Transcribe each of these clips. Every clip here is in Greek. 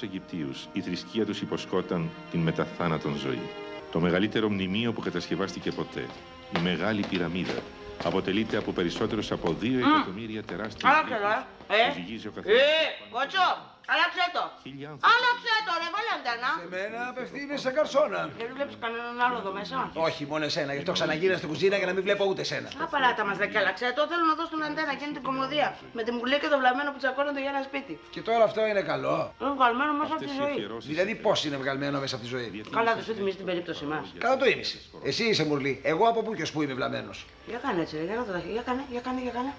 τους Αιγυπτίους η θρησκεία τους υποσχόταν την μεταθάνατον ζωή. Το μεγαλύτερο μνημείο που κατασκευάστηκε ποτέ, η Μεγάλη Πυραμίδα, αποτελείται από περισσότερους από δύο εκατομμύρια τεράστιους Άλλαξε το, ε. που ζυγίζει ο καθένας. Ε, κότσο, άλλαξε το. Χίλια άνθρωποι. Άλλαξε το, ρε, βάλε αντένα. Σε μένα απευθύνεσαι σε καρσόνα. Δεν βλέπεις κανέναν άλλο εδώ μέσα. Όχι, μόνο εσένα. Γι' αυτό ξαναγύρινα στην κουζίνα για να μην βλέπω ούτε εσένα. Α, παράτα μας, δεν άλλαξε το. Θέλω να δω στον αντένα εκείνη την κομμωδία. Με τη μουλή και το βλαμμένο που τσακώνονται για ένα σπίτι. Και τώρα αυτό είναι καλό. Είναι βγαλμένο μέσα από τη Αυτές οι ζωή. αφιερώσεις Δηλαδή πώς είναι βγαλμένο μέσα από τη ζωή; Καλά, δεν σου θυμίζει την περίπτωση μας. Κατά το ίμιση. Εσύ είσαι μουρλή. Εγώ από πού και ως πού είμαι βλαμμένος; Για κάνε έτσι, ρε, για να το τα χέρια. Για κάνε, για κάνε, για κάνε.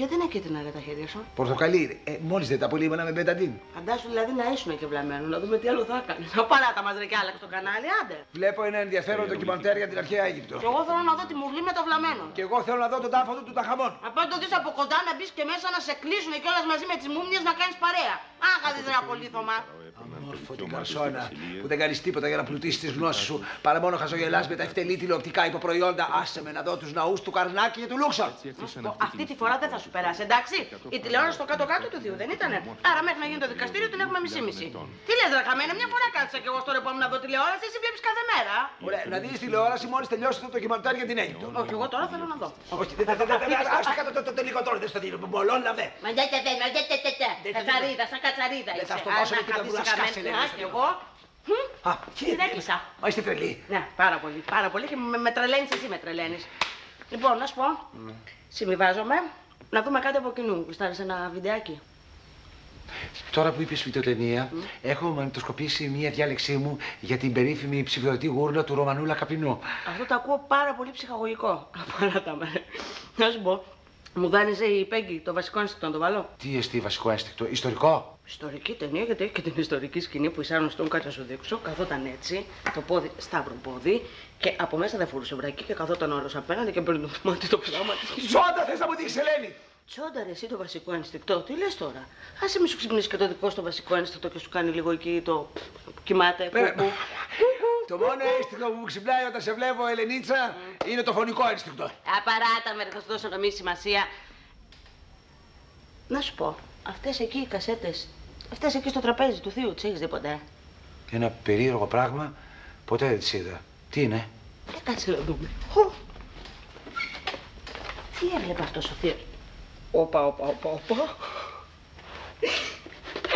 Γιατί είναι κίτρινα ρε τα χέρια σου. Πορτοκαλί είναι. Ε, Μόλις δεν τα απολύμανα με μπεταντίν. Φαντάσου δηλαδή να ήσουν και βλαμμένο, να δούμε τι άλλο θα έκανε. Να παράτα μας ρε κι άλλαξε το κανάλι, άντε. Βλέπω ένα ενδιαφέρον ντοκιμαντέρ για την αρχαία Αίγυπτο. Και εγώ θέλω να δω τη μουρλή με το βλαμμένο. Και εγώ θέλω να δω τον τάφο του του Ταχαμών. Να πάει το δεις από κοντά να μπεις και μέσα να σε κλείσουν κιόλας μαζί με τις μούμιες να κάνεις παρέα. Άχα δεις ρε απολύθωμα. Αμόρφο την καρσόνα που δεν κάνεις τίποτα για να πλουτίσεις τις γνώσεις σου παρά μόνο χαζογελάς με τα ευτελή τηλεοπτικά υποπροϊόντα. Άσε με να δω τους ναούς του Καρνάκη και του Λούξορ. Αυτή τη φορά δεν θα σου περάσει, εντάξει. Η τηλεόραση στο κάτω-κάτω του Θείου δεν ήτανε. Άρα μέχρι να γίνει το δικαστήριο την έχουμε μισή-μισή. Τι λες ρε χαμένε, μια φορά κάθισα κι εγώ στο ρεπό μου να δω τηλεόραση, εσύ βλέπεις κάθε μέρα. Ωραία, να δεις τηλεόραση μόλις τελειώσει το ντοκιμαντέρ για την Αίγυπτο. Όχι, εγώ τώρα θέλω να δω. Όχι, δεν θα Άστε κάτω το τελικό τώρα, δεν στο δίνω. Μπολόν λαβέ. Μα δεν τε δεν, δεν τε τε τε. Κατσαρίδα, σαν κατσαρίδα Δεν θα είσαι. στο δώσω Α, και να να μου καθίσεις λασκάσει, χαμένη. λέει, Α, στο κι εγώ. Μμ. Α, Την έκλεισα. Μα είστε τρελοί. Ναι, πάρα πολύ, πάρα πολύ και με, με τρελαίνεις εσύ με τρελαίνεις. Λοιπόν, να σου πω, συμβιβάζομαι να δούμε κάτι από κοινού. Γουστάρεις ένα βιντεάκι. Τώρα που είπες βιντεοτενία, έχω μαγνητοσκοπήσει μία διάλεξή μου για την περίφημη ψηφιδωτή γούρλα του Ρωμανούλα Καπινού. Αυτό το ακούω πάρα πολύ ψυχαγωγικό. Απαράτα με. Να σου πω, μου δάνειζε η Πέγγι το βασικό ένστικτο να το βάλω. Τι εστί βασικό ένστικτο, ιστορικό; Ιστορική ταινία, γιατί έχει και την ιστορική σκηνή που εισάρουν στον κάτι να σου δείξω. Καθόταν έτσι, το πόδι σταύρο πόδι και από μέσα δεν φορούσε βρακί και καθόταν όλο απέναντι και παίρνει το μάτι το πράγμα τη. Ζώντα θες να μου δείξεις Ελένη. Τσόντα ρε, εσύ το βασικό ένστικτο, τι λες τώρα; Άσε μη σου ξυπνήσει και το δικό στο βασικό ένστικτο και σου κάνει λίγο εκεί το κοιμάται, Ε, κουκου. Το μόνο ένστικτο που μου ξυπνάει όταν σε βλέπω, Ελενίτσα, είναι το φωνικό ένστικτο. Απαράτα με, ρε, θα σου δώσω νομή σημασία. Να σου πω, αυτές εκεί οι κασέτες, αυτές εκεί στο τραπέζι του θείου, τις έχεις δει ποτέ; Ένα περίεργο πράγμα, ποτέ δεν τις είδα. Τι είναι; Για κάτσε να δούμε. Χω. Τι έβλεπε αυτός ο θείος. Όπα, όπα, όπα, όπα.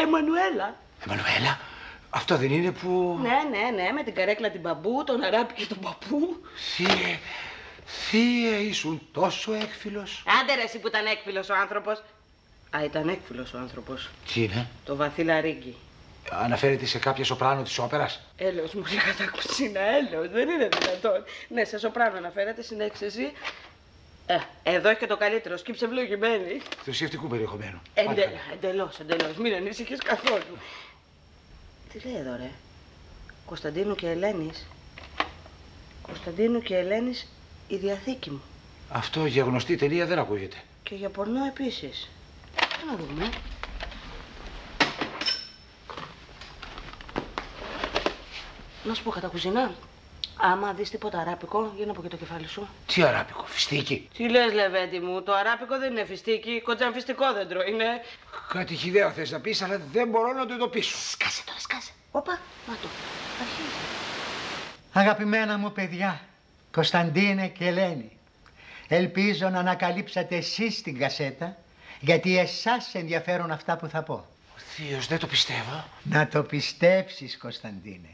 Εμμανουέλα. Εμμανουέλα, αυτό δεν είναι που... Ναι, ναι, ναι, με την καρέκλα την μπαμπού, τον αράπη και τον παππού. Θύε, θύε, ήσουν τόσο έκφυλος. Άντε ρε εσύ που ήταν έκφυλος ο άνθρωπος. Α, ήταν έκφυλος ο άνθρωπος. Τι είναι; Το βαθύ λαρίγκι. Αναφέρεται σε κάποια σοπράνο της όπερας; Έλεος μου λέγα τα κουτσίνα, έλεος, δεν είναι δυνατόν. Ναι, σε σοπράνο αναφέρεται, συνέχισε εσύ. Ε, εδώ έχει και το καλύτερο, σκύψε ευλογημένη. Θρησκευτικού περιεχομένου. Εντε, Πάλι καλά. εντελώς, εντελώς, μην ανησυχείς καθόλου. Τι λέει εδώ ρε, Κωνσταντίνου και Ελένης. Κωνσταντίνου και Ελένης η διαθήκη μου. Αυτό για γνωστή ταινία δεν ακούγεται. Και για πορνό επίσης. Για να δούμε. Να σου πω κατά κουζίνα. Άμα δεις τίποτα αράπικο, για να πω και το κεφάλι σου. Τι αράπικο, φιστίκι; Τι λες Λεβέντη μου, το αράπικο δεν είναι φιστίκι, κοτζαμφιστικό δέντρο είναι. Κάτι χιδαίο θες να πεις, αλλά δεν μπορώ να το ειδοποιήσω. Σκάσε τώρα, σκάσε. Όπα, να το. Αρχίζει. Αγαπημένα μου παιδιά, Κωνσταντίνε και Ελένη, ελπίζω να ανακαλύψατε εσείς την κασέτα, γιατί εσάς ενδιαφέρουν αυτά που θα πω. Ο θείος, δεν το πιστεύω. Να το πιστέψεις, Κωνσταντίνε.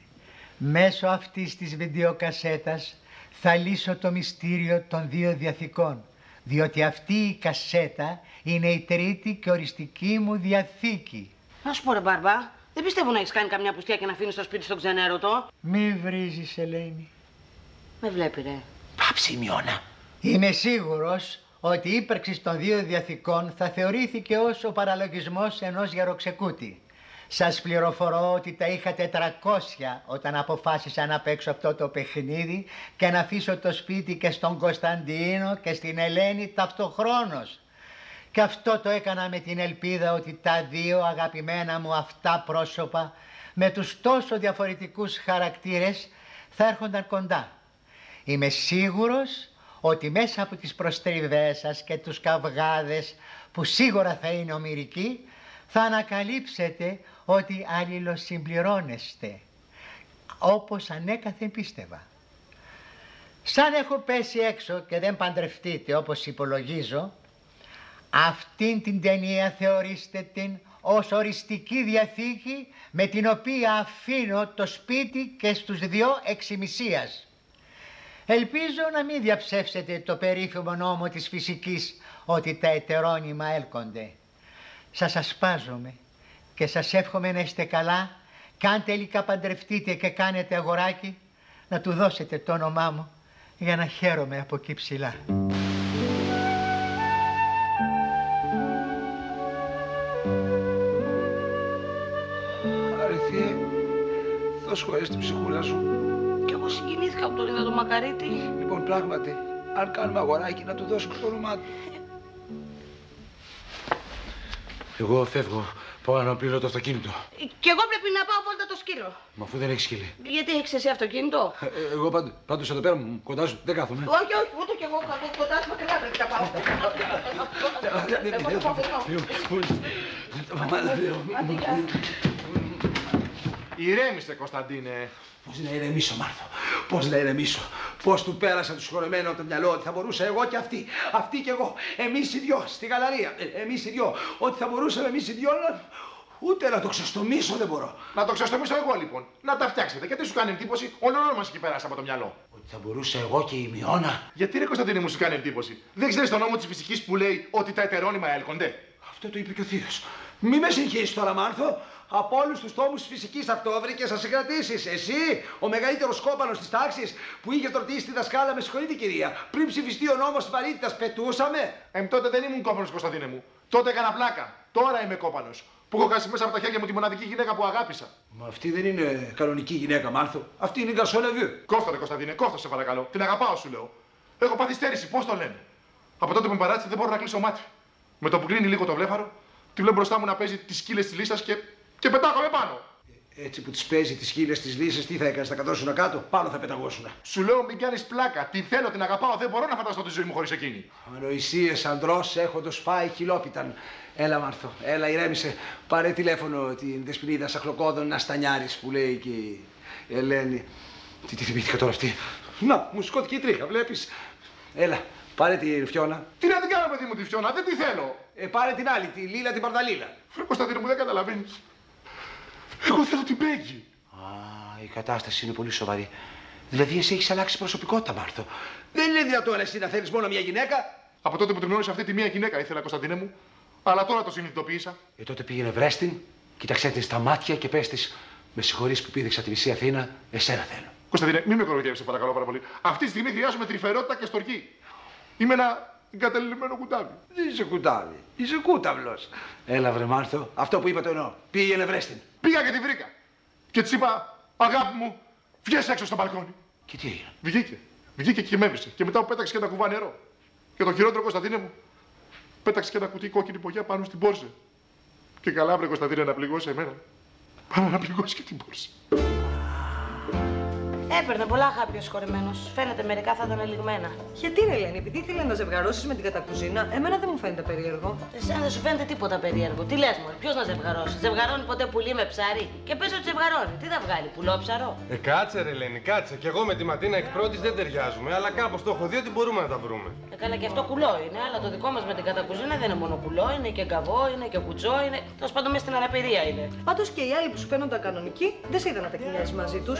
Μέσω αυτής της βιντεοκασέτας θα λύσω το μυστήριο των δύο διαθήκων, διότι αυτή η κασέτα είναι η τρίτη και οριστική μου διαθήκη. Να σου πω ρε Μπάρμπα, δεν πιστεύω να έχεις κάνει καμιά πουστιά και να αφήνεις το σπίτι στον ξενέρωτο. Μη βρίζεις, Ελένη. Με βλέπει ρε. Πάψε η Μιώνα. Είμαι σίγουρος ότι η ύπαρξη των δύο διαθήκων θα θεωρήθηκε ως ο παραλογισμός ενός γεροξεκούτη. Σας πληροφορώ ότι τα είχα 400 όταν αποφάσισα να παίξω αυτό το παιχνίδι και να αφήσω το σπίτι και στον Κωνσταντίνο και στην Ελένη ταυτοχρόνως. Και αυτό το έκανα με την ελπίδα ότι τα δύο αγαπημένα μου αυτά πρόσωπα με τους τόσο διαφορετικούς χαρακτήρες θα έρχονταν κοντά. Είμαι σίγουρος ότι μέσα από τις προστριβές σας και τους καυγάδες που σίγουρα θα είναι ομοιρικοί θα ανακαλύψετε ότι αλληλοσυμπληρώνεστε, όπως ανέκαθεν πίστευα. Σαν έχω πέσει έξω και δεν παντρευτείτε όπως υπολογίζω, αυτήν την ταινία θεωρήστε την ως οριστική διαθήκη με την οποία αφήνω το σπίτι και στους δυο εξημισίας. Ελπίζω να μην διαψεύσετε το περίφημο νόμο της φυσικής ότι τα ετερόνυμα έλκονται. Σας ασπάζομαι και σας εύχομαι να είστε καλά και αν τελικά παντρευτείτε και κάνετε αγοράκι να του δώσετε το όνομά μου για να χαίρομαι από εκεί ψηλά. Αριθή, δώσ' χωρίς την ψυχούλα σου. Κι εγώ συγκινήθηκα που τον είδα το μακαρίτι. Λοιπόν, πράγματι, αν κάνουμε αγοράκι να του δώσουμε το όνομά του. Εγώ φεύγω. Πάω να πλήρω το αυτοκίνητο. Κι εγώ πρέπει να πάω βόλτα το σκύλο. Μα αφού δεν έχει σκύλι. Γιατί έχεις εσύ αυτοκίνητο. Ε, εγώ πάντω πάντως εδώ πέρα μου, κοντά σου, δεν κάθομαι. όχι, όχι, ούτε κι εγώ κακό κοντά σου μακριά πρέπει να πάω. Εγώ θα πάω εδώ. Άντε, γεια. Ηρέμησε, Κωνσταντίνε. Πώς να ηρεμήσω, Μάρθο; Πώς να ηρεμήσω; Πώς του πέρασα του χωρεμένου από το μυαλό ότι θα μπορούσα εγώ και αυτή. Αυτή και εγώ. Εμείς οι δυο στη γαλαρία. Ε, εμείς οι δυο. Ότι θα μπορούσαμε εμείς οι δυο να. Ούτε να το ξεστομίσω δεν μπορώ. Να το ξεστομίσω εγώ λοιπόν. Να τα φτιάξετε. Γιατί σου κάνει εντύπωση, όλο μας έχει περάσει από το μυαλό; Ότι θα μπορούσα εγώ και η Μιώνα. Γιατί ρε Κωνσταντίνε μου σου κάνει εντύπωση; Δεν ξέρεις τον νόμο της φυσικής που λέει ότι τα ετερόνυμα έλκονται; Αυτό το είπε και ο Θείος. Μη με συγχύσεις τώρα, Μάρθο. Από όλους τους τόμους της φυσικής αυτό βρήκε να συγκρατήσει. Εσύ, ο μεγαλύτερος κόπανος της τάξης που είχε τροτήσει τη δασκάλα, με συγχωρείτε κυρία. Πριν ψηφιστεί ο νόμος της βαρύτητας, πετούσαμε. Εμ τότε δεν ήμουν κόπανος, Κωνσταντίνε μου. Τότε έκανα πλάκα. Τώρα είμαι κόπανος. Που έχω χάσει μέσα από τα χέρια μου τη μοναδική γυναίκα που αγάπησα. Μα αυτή δεν είναι κανονική γυναίκα, Μάρθο. Αυτή είναι η γκαρσόνεβιου. Κόφτα ρε Κωνσταντίνε, κόφτα σε παρακαλώ. Την αγαπάω σου λέω. Έχω πάθει στέρηση, πώς το λένε. Από τότε που με παράτησε δεν μπορώ να κλείσω μάτι. Με το που κλείνει λίγο το βλέφαρο, τη βλέπω μπροστά μου να παίζει τις σκύλες της λίστα και, και πετάγομαι πάνω. Έτσι που τη παίζει τις χείλε της λύση, τι θα έκανες, θα κατώσουν κάτω, πάνω θα πεταγώσουν. Σου λέω μην κάνει πλάκα. Την θέλω, την αγαπάω. Δεν μπορώ να φανταστώ τη ζωή μου χωρίς εκείνη. Ανοησίες αντρό έχοντος φάει χιλόπιταν. Έλα, Μάρθο, έλα, ηρέμησε. Πάρε τηλέφωνο την δεσποινίδα Σαχλοκόδων Αστανιάρης που λέει και η Ελένη. Τι τη θυμήθηκα τώρα αυτή; Να, μου σηκώθηκε η τρίχα, βλέπεις. Έλα, πάρε τη Φιώνα. Τι να την κάνω, παιδί μου, τη Φιώνα, δεν τη θέλω. Ε, πάρε την άλλη, τη Λίλα την Παρδαλίλα. Φρε Κωνσταντίνε μου, δεν καταλαβαίνεις. Εγώ θέλω την Πέγγι. Α, η κατάσταση είναι πολύ σοβαρή. Δηλαδή, εσύ έχεις αλλάξει προσωπικότητα, Μάρθο. Δεν είναι δυνατόν εσύ να θέλεις μόνο μια γυναίκα. Από τότε που την γνώρισα αυτή τη μία γυναίκα ήθελα, Κωνσταντίνε μου. Αλλά τώρα το συνειδητοποίησα. Ε, τότε πήγαινε βρέστην, κοίταξε την στα μάτια και πες της: Με συγχωρείς που πήδηξα τη μισή Αθήνα, εσένα θέλω. Κωνσταντίνε, μην με κοροϊδεύεις, παρακαλώ πάρα πολύ. Αυτή τη στιγμή χρειάζομαι τρυφερότητα και στοργή. Είμαι ένα εγκατελειμμένο κουτάβι. Δεν είσαι κουτάβι, είσαι κούταυλος. Έλα, βρε Μάρθο, αυτό που είπα το εννοώ. Πήγαινε βρέστην. Πήγα και τη βρήκα. Και της είπα, αγάπη μου, βγες έξω στο μπαλκόνι. Και τι έγινε; Βγήκε. Βγήκε και με έβρισε. Και μετά μου πέταξε και ένα κουβά νερό. Και το χειρότερο, Κωνσταντίνε μου, πέταξε και ένα κουτί κόκκινη πογιά πάνω στην πόρσε. Και καλά, βρε Κωνσταντίνε, να πληγώσει εμένα. Πάμε να πληγώσει και την πόρσε. Έπαιρνε πολλά αγάπη ο συγχωρεμένο. Φαίνεται μερικά θα ήταν ελιγμένα. Γιατί ρε Ελένη, επειδή ήθελε να ζευγαρώσεις με την κατακουζίνα, εμένα δεν μου φαίνεται περίεργο. Εσένα δεν σου φαίνεται τίποτα περίεργο. Τι λες, Μωρή, ποιος να ζευγαρώσει; Ζευγαρώνει ποτέ πουλί με ψάρι; Και πες ότι ζευγαρώνει. Τι θα βγάλει, πουλόψαρο. Ε, κάτσε ρε Ελένη, κάτσε. Κι εγώ με τη Ματίνα εκ πρώτης δεν ταιριάζουμε, αλλά κάπως το έχω δει ότι μπορούμε να τα βρούμε. Ε, καλά, και αυτό κουλό είναι, αλλά το δικό μας με την κατακουζίνα δεν είναι μόνο κουλό, είναι και καβό, είναι και κουτσό, είναι. Τέλος πάντων, μέσα στην αναπηρία είναι. Πάντως και οι άλλοι που σου φαίνονταν κανονικοί δεν σε είδαν να τα κοινιάζει μαζί τους.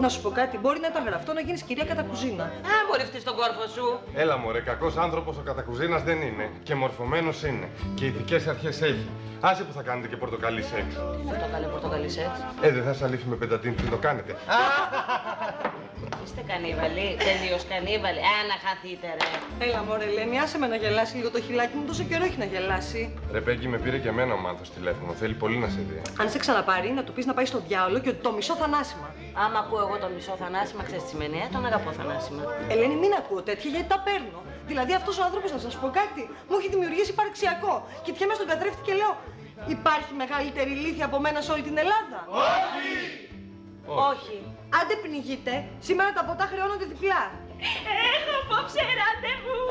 Να σου πω κάτι, μπορεί να ήταν γραφτό να γίνεις κυρία κατά κουζίνα. Α, μπορεί αυτή στον κόρφο σου. Έλα μωρέ, κακός άνθρωπος ο κατακουζίνας δεν είναι. Και μορφωμένος είναι. Και ηθικές αρχές έχει. Άσε που θα κάνετε και πορτοκαλί σεξ. Τι θα το κάνει πορτοκαλί σεξ. Ε, δεν θα σας αλήθει με πεντατίν πριν το κάνετε. Είστε κανίβαλοι, τελείως κανίβαλοι. Α, να χαθείτε, ρε. Έλα, μωρέ, Ελένη, άσε με να γελάσει λίγο το χιλάκι μου, τόσο καιρό έχει να γελάσει. Ρε Πέγγι, με πήρε και εμένα ο Μάνθος τηλέφωνο. Θέλει πολύ να σε δει. Αν σε ξαναπάρει, να του πεις να πάει στο διάολο και ότι το μισό θανάσιμα. Άμα ακούω εγώ το μισό θανάσιμα, ξέρεις τι σημαίνει, ε, τον αγαπώ θανάσιμα. Ελένη, μην ακούω τέτοια γιατί τα παίρνω. Δηλαδή αυτός ο άνθρωπος, να σας πω κάτι, μου έχει δημιουργήσει υπαρξιακό. Κοιτιέμαι στον καθρέφτη και λέω, Υπάρχει μεγαλύτερη ηλίθεια από μένα σε όλη την Ελλάδα. Όχι! Όχι. Άντε πνιγείτε, σήμερα τα ποτά χρεώνονται διπλά. Έχω απόψε ραντεβού,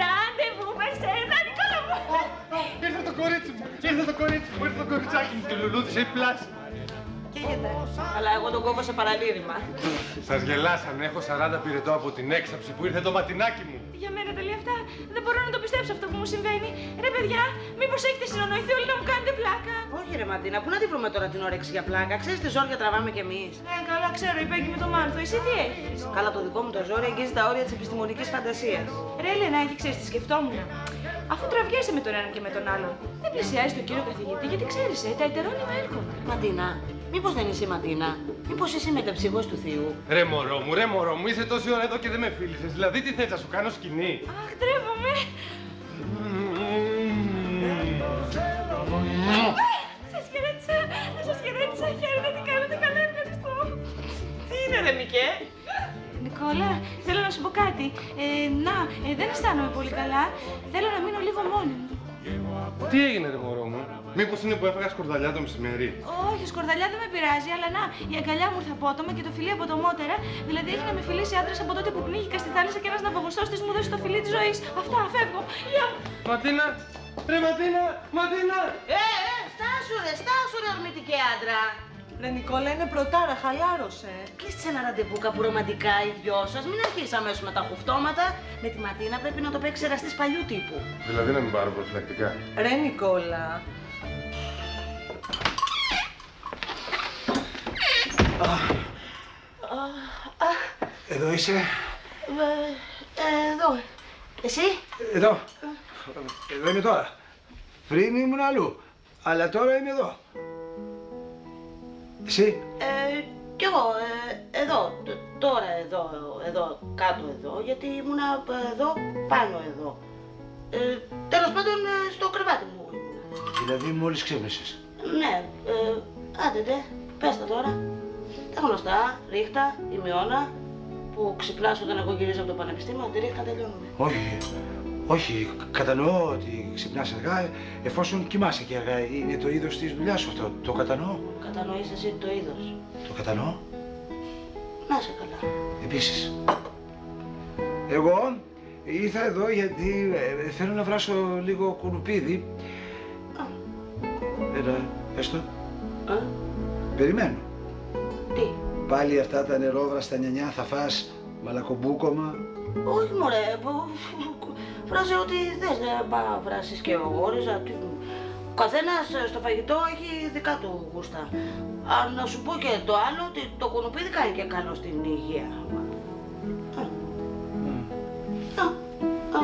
ραντεβού με σένα Νικόλα Ήρθε το κορίτσι μου, ήρθε το κορίτσι μου, ήρθε το κοριτσάκι μου και λουλούδισε η πλάση. Καίγεται. Αλλά εγώ τον κόβω σε παραλήρημα. Σας γελάσανε, έχω 40 πυρετό από την έξαψη που ήρθε το ματινάκι μου. Για μένα τα αυτά. Δεν μπορώ να το πιστέψω αυτό που μου συμβαίνει. Ρε παιδιά, μήπως έχετε συνονοηθεί όλοι να μου κάνετε πλάκα; Όχι, ρε Ματίνα, πού να τη βρούμε τώρα την όρεξη για πλάκα; Ξέρεις τι ζόρια τραβάμε κι εμείς. Ναι, καλά, ξέρω, υπέγγει με το μάνθο. Εσύ τι έχεις; Καλά, το δικό μου το ζόρι αγγίζει τα όρια της επιστημονικής φαντασίας. Ρε Ελένα, έχει ξέρεις τι σκεφτόμουν. Αφού τραβιέσαι με τον έναν και με τον άλλον, δεν πλησιάζει τον κύριο καθηγητή, γιατί ξέρεις, ε, τα ετερόνυμα έρχονται. Ματίνα, μήπως δεν είσαι η Ματίνα, μήπως είσαι μεταψυχός του Θείου. Ρε μωρό μου, ρε μωρό μου, είσαι τόση ώρα εδώ και δεν με φίλησες. Δηλαδή τι θες, να σου κάνω σκηνή; Αχ, τρέβομαι. Σας χαιρέτησα, σας χαιρέτησα, χαίρετε, τι κάνετε, καλά, ευχαριστώ. Τι είναι, ρε Μικέ; Νικόλα, θέλω να σου πω κάτι. Ε, να, ε, δεν αισθάνομαι πολύ καλά. Θέλω να μείνω λίγο μόνη μου. Τι έγινε ρε μωρό μου, μήπως είναι που έφαγα σκορδαλιά το μεσημέρι; Όχι, σκορδαλιά δεν με πειράζει, αλλά να, η αγκαλιά μου ήρθε απότομα και το φιλί από το μότερα. Δηλαδή έχει να με φιλήσει άντρα από τότε που πνίγηκα στη θάλασσα και ένας ναυαγοστό της μου δώσει το φιλί της ζωής. Αυτά, φεύγω. Γεια. Ματίνα, ρε Ματίνα, Ματίνα. Ε, ε, στάσου ρε, στάσου ρε ορμητική άντρα. Ρε Νικόλα, είναι πρωτάρα, χαλάρωσε. Κλείστε ένα ραντεβού κάπου ρομαντικά οι δυο σας. Μην αρχίσεις αμέσως με τα χουφτώματα. Με τη Ματίνα πρέπει να το παίξει εραστής παλιού τύπου. Δηλαδή να μην πάρω προφυλακτικά. Ρε Νικόλα. Εδώ είσαι. Ε, εδώ. Εσύ; Εδώ. Εδώ είμαι τώρα. Πριν ήμουν αλλού. Αλλά τώρα είμαι εδώ. Εσύ; Ε, κι εγώ, ε, εδώ, τ- τώρα εδώ, εδώ, κάτω εδώ, γιατί ήμουνα ε, εδώ, πάνω εδώ. Ε, τέλος πάντων, ε, στο κρεβάτι μου ήμουνα. Δηλαδή μόλις ξύπνησες. Ναι, ε, άντε ντε, πες τα τώρα. Τα γνωστά, ρίχτα, ημιώνα, που ξυπνάς όταν εγώ γυρίζω από το πανεπιστήμιο, τη ρίχτα τελειώνουμε. Όχι. Όχι, κατανοώ ότι ξυπνάς αργά εφόσον κοιμάσαι και αργά. Είναι το είδος της δουλειάς σου αυτό. Το κατανοώ. Κατανοείς εσύ το είδος. Το κατανοώ. Να είσαι καλά. Επίσης. Εγώ ήρθα εδώ γιατί ε, θέλω να βράσω λίγο κουνουπίδι. Ένα, έστω. Ε, Περιμένω. τι; Πάλι αυτά τα νερόβραστα νιανιά θα φας μαλακομπούκομα. Όχι μωρέ, που- φράσε ό,τι θες, δεν πάει να βράσεις και όριζα. τι- Ο καθένας ε, στο φαγητό έχει δικά του γούστα. Αν να σου πω και το άλλο, ότι το κουνουπίδι κάνει και καλό στην υγεία. Α. Α, α.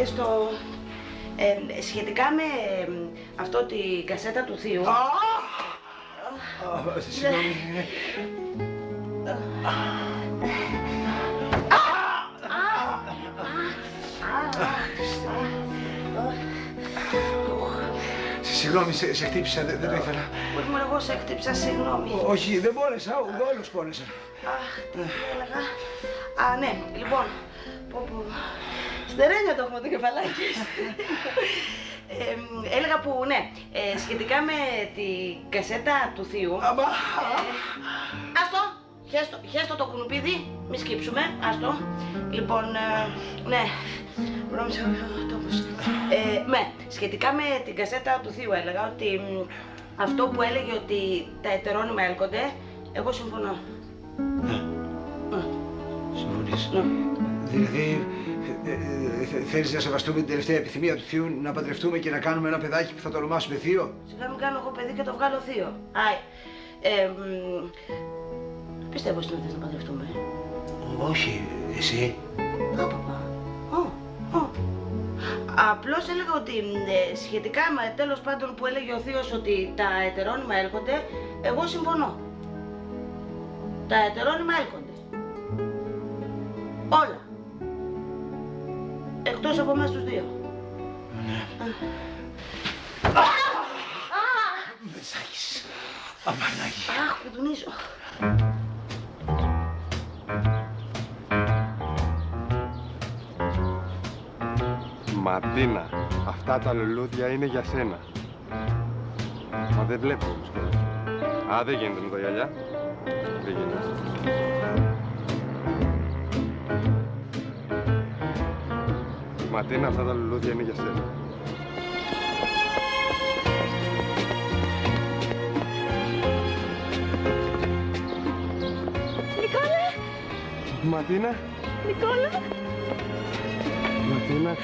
Ε, στο, ε, σχετικά με ε, αυτό τη κασέτα του θείου. Α, Συγγνώμη. Συγγνώμη, σε, σε χτύπησα, δεν, δεν το ήθελα. Όχι μόνο εγώ σε χτύψα, συγγνώμη. Ό, Όχι, δεν μπόρεσα, ούτε όλος πόνεσα. Αχ, τι έλεγα. Α, ναι, λοιπόν. Πω, πω. Στερένια το έχουμε το κεφαλάκι. Ε, έλεγα που, ναι, ε, σχετικά με την κασέτα του θείου. Αμα, Άστο, χέστο, χέστο το κουνουπίδι, μη σκύψουμε, άστο. Λοιπόν, ε, ναι, βρώμισε ο τόπος. Ε, ναι, σχετικά με την κασέτα του θείου έλεγα ότι μ, αυτό που έλεγε ότι τα ετερόνυμα έλκονται, εγώ συμφωνώ. συμφωνείς. Ναι. Δηλαδή, ε, ε, θε- θέλεις να σεβαστούμε την τελευταία επιθυμία του θείου, να παντρευτούμε και να κάνουμε ένα παιδάκι που θα το ονομάσουμε θείο; Σιγά μην κάνω εγώ παιδί και το βγάλω θείο. Άι. Ε, μ, πιστεύω στην θες να παντρευτούμε. Όχι, εσύ. Α, παπά. Ω, ω. Απλώς έλεγα ότι ε, σχετικά με τέλος πάντων που έλεγε ο θείος ότι τα ετερόνυμα έρχονται, εγώ συμφωνώ. Τα ετερόνυμα έρχονται. Όλα. Εκτός από εμάς τους δύο. Μεσάκης. Αμανάκι. Αχ, κουτουνίζω. Ματίνα, αυτά τα λουλούδια είναι για σένα. Μα δεν βλέπω όμως κιόλας. Α, δεν γίνεται με τα γυαλιά. Δεν γίνεται. Ματίνα, αυτά τα λουλούδια είναι για σένα. Νικόλα! Ματίνα, Νικόλα! Ματίνα,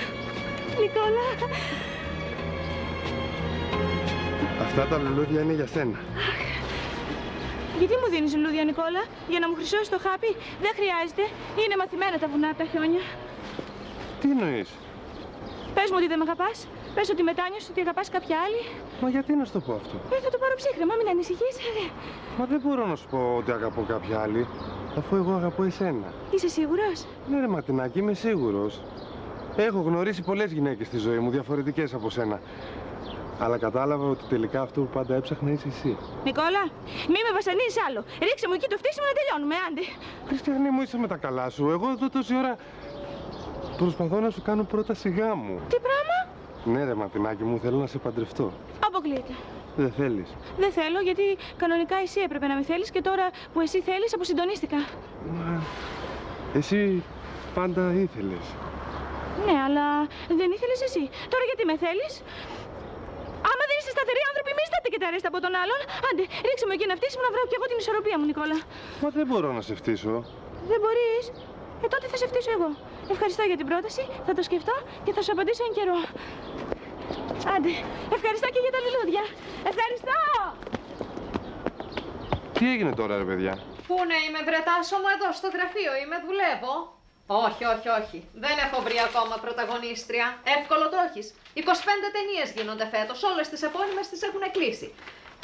Νικόλα! αυτά τα λουλούδια είναι για σένα. Γιατί μου δίνεις λουλούδια, Νικόλα, για να μου χρυσώσεις το χάπι; Δεν χρειάζεται. Είναι μαθημένα τα βουνά από τα χιόνια. Τι εννοείς; Πες μου ότι δεν με αγαπάς. Πες ότι μετάνιωσες ότι αγαπάς κάποια άλλη. Μα γιατί να σου το πω αυτό; Ε, θα το πάρω ψύχρεμα, μην ανησυχείς. Ε, Μα δεν μπορώ να σου πω ότι αγαπώ κάποια άλλη, αφού εγώ αγαπώ εσένα. Είσαι σίγουρος; Ναι ρε Ματινάκη, είμαι σίγουρος. Έχω γνωρίσει πολλές γυναίκες στη ζωή μου, διαφορετικές από σένα. Αλλά κατάλαβα ότι τελικά αυτό που πάντα έψαχνα είσαι εσύ. Νικόλα, μη με βασανίζεις άλλο. Ρίξε μου εκεί το φτύσιμο να τελειώνουμε, άντε. Χριστιανή μου, είσαι με τα καλά σου. Εγώ εδώ τόση ώρα προσπαθώ να σου κάνω πρόταση γάμου. Τι πράγμα; Ναι ρε Ματινάκη μου, θέλω να σε παντρευτώ. Αποκλείεται. Δεν θέλεις. Δεν θέλω γιατί κανονικά εσύ έπρεπε να με θέλεις και τώρα που εσύ θέλεις αποσυντονίστηκα. Μα, εσύ πάντα ήθελες. Ναι, αλλά δεν ήθελες εσύ. Τώρα γιατί με θέλεις; Άμα δεν είστε σταθεροί άνθρωποι, μη στάτε και τα αρέστα από τον άλλον. Άντε, ρίξε μου εκεί να φτύσουμε να βρω κι εγώ την ισορροπία μου, Νικόλα. Μα δεν μπορώ να σε φτύσω. Δεν μπορείς. Ε, τότε θα σε φτύσω εγώ. Ευχαριστώ για την πρόταση, θα το σκεφτώ και θα σου απαντήσω εν καιρό. Άντε, ευχαριστώ και για τα λουλούδια. Ευχαριστώ! Τι έγινε τώρα ρε παιδιά; Πού να είμαι, βρετάσω μου εδώ στο γραφείο, είμαι, δουλεύω. Όχι, όχι, όχι. Δεν έχω βρει ακόμα πρωταγωνίστρια. Εύκολο το έχεις. 25 ταινίες γίνονται φέτος. Όλες τις επώνυμες τις έχουν κλείσει.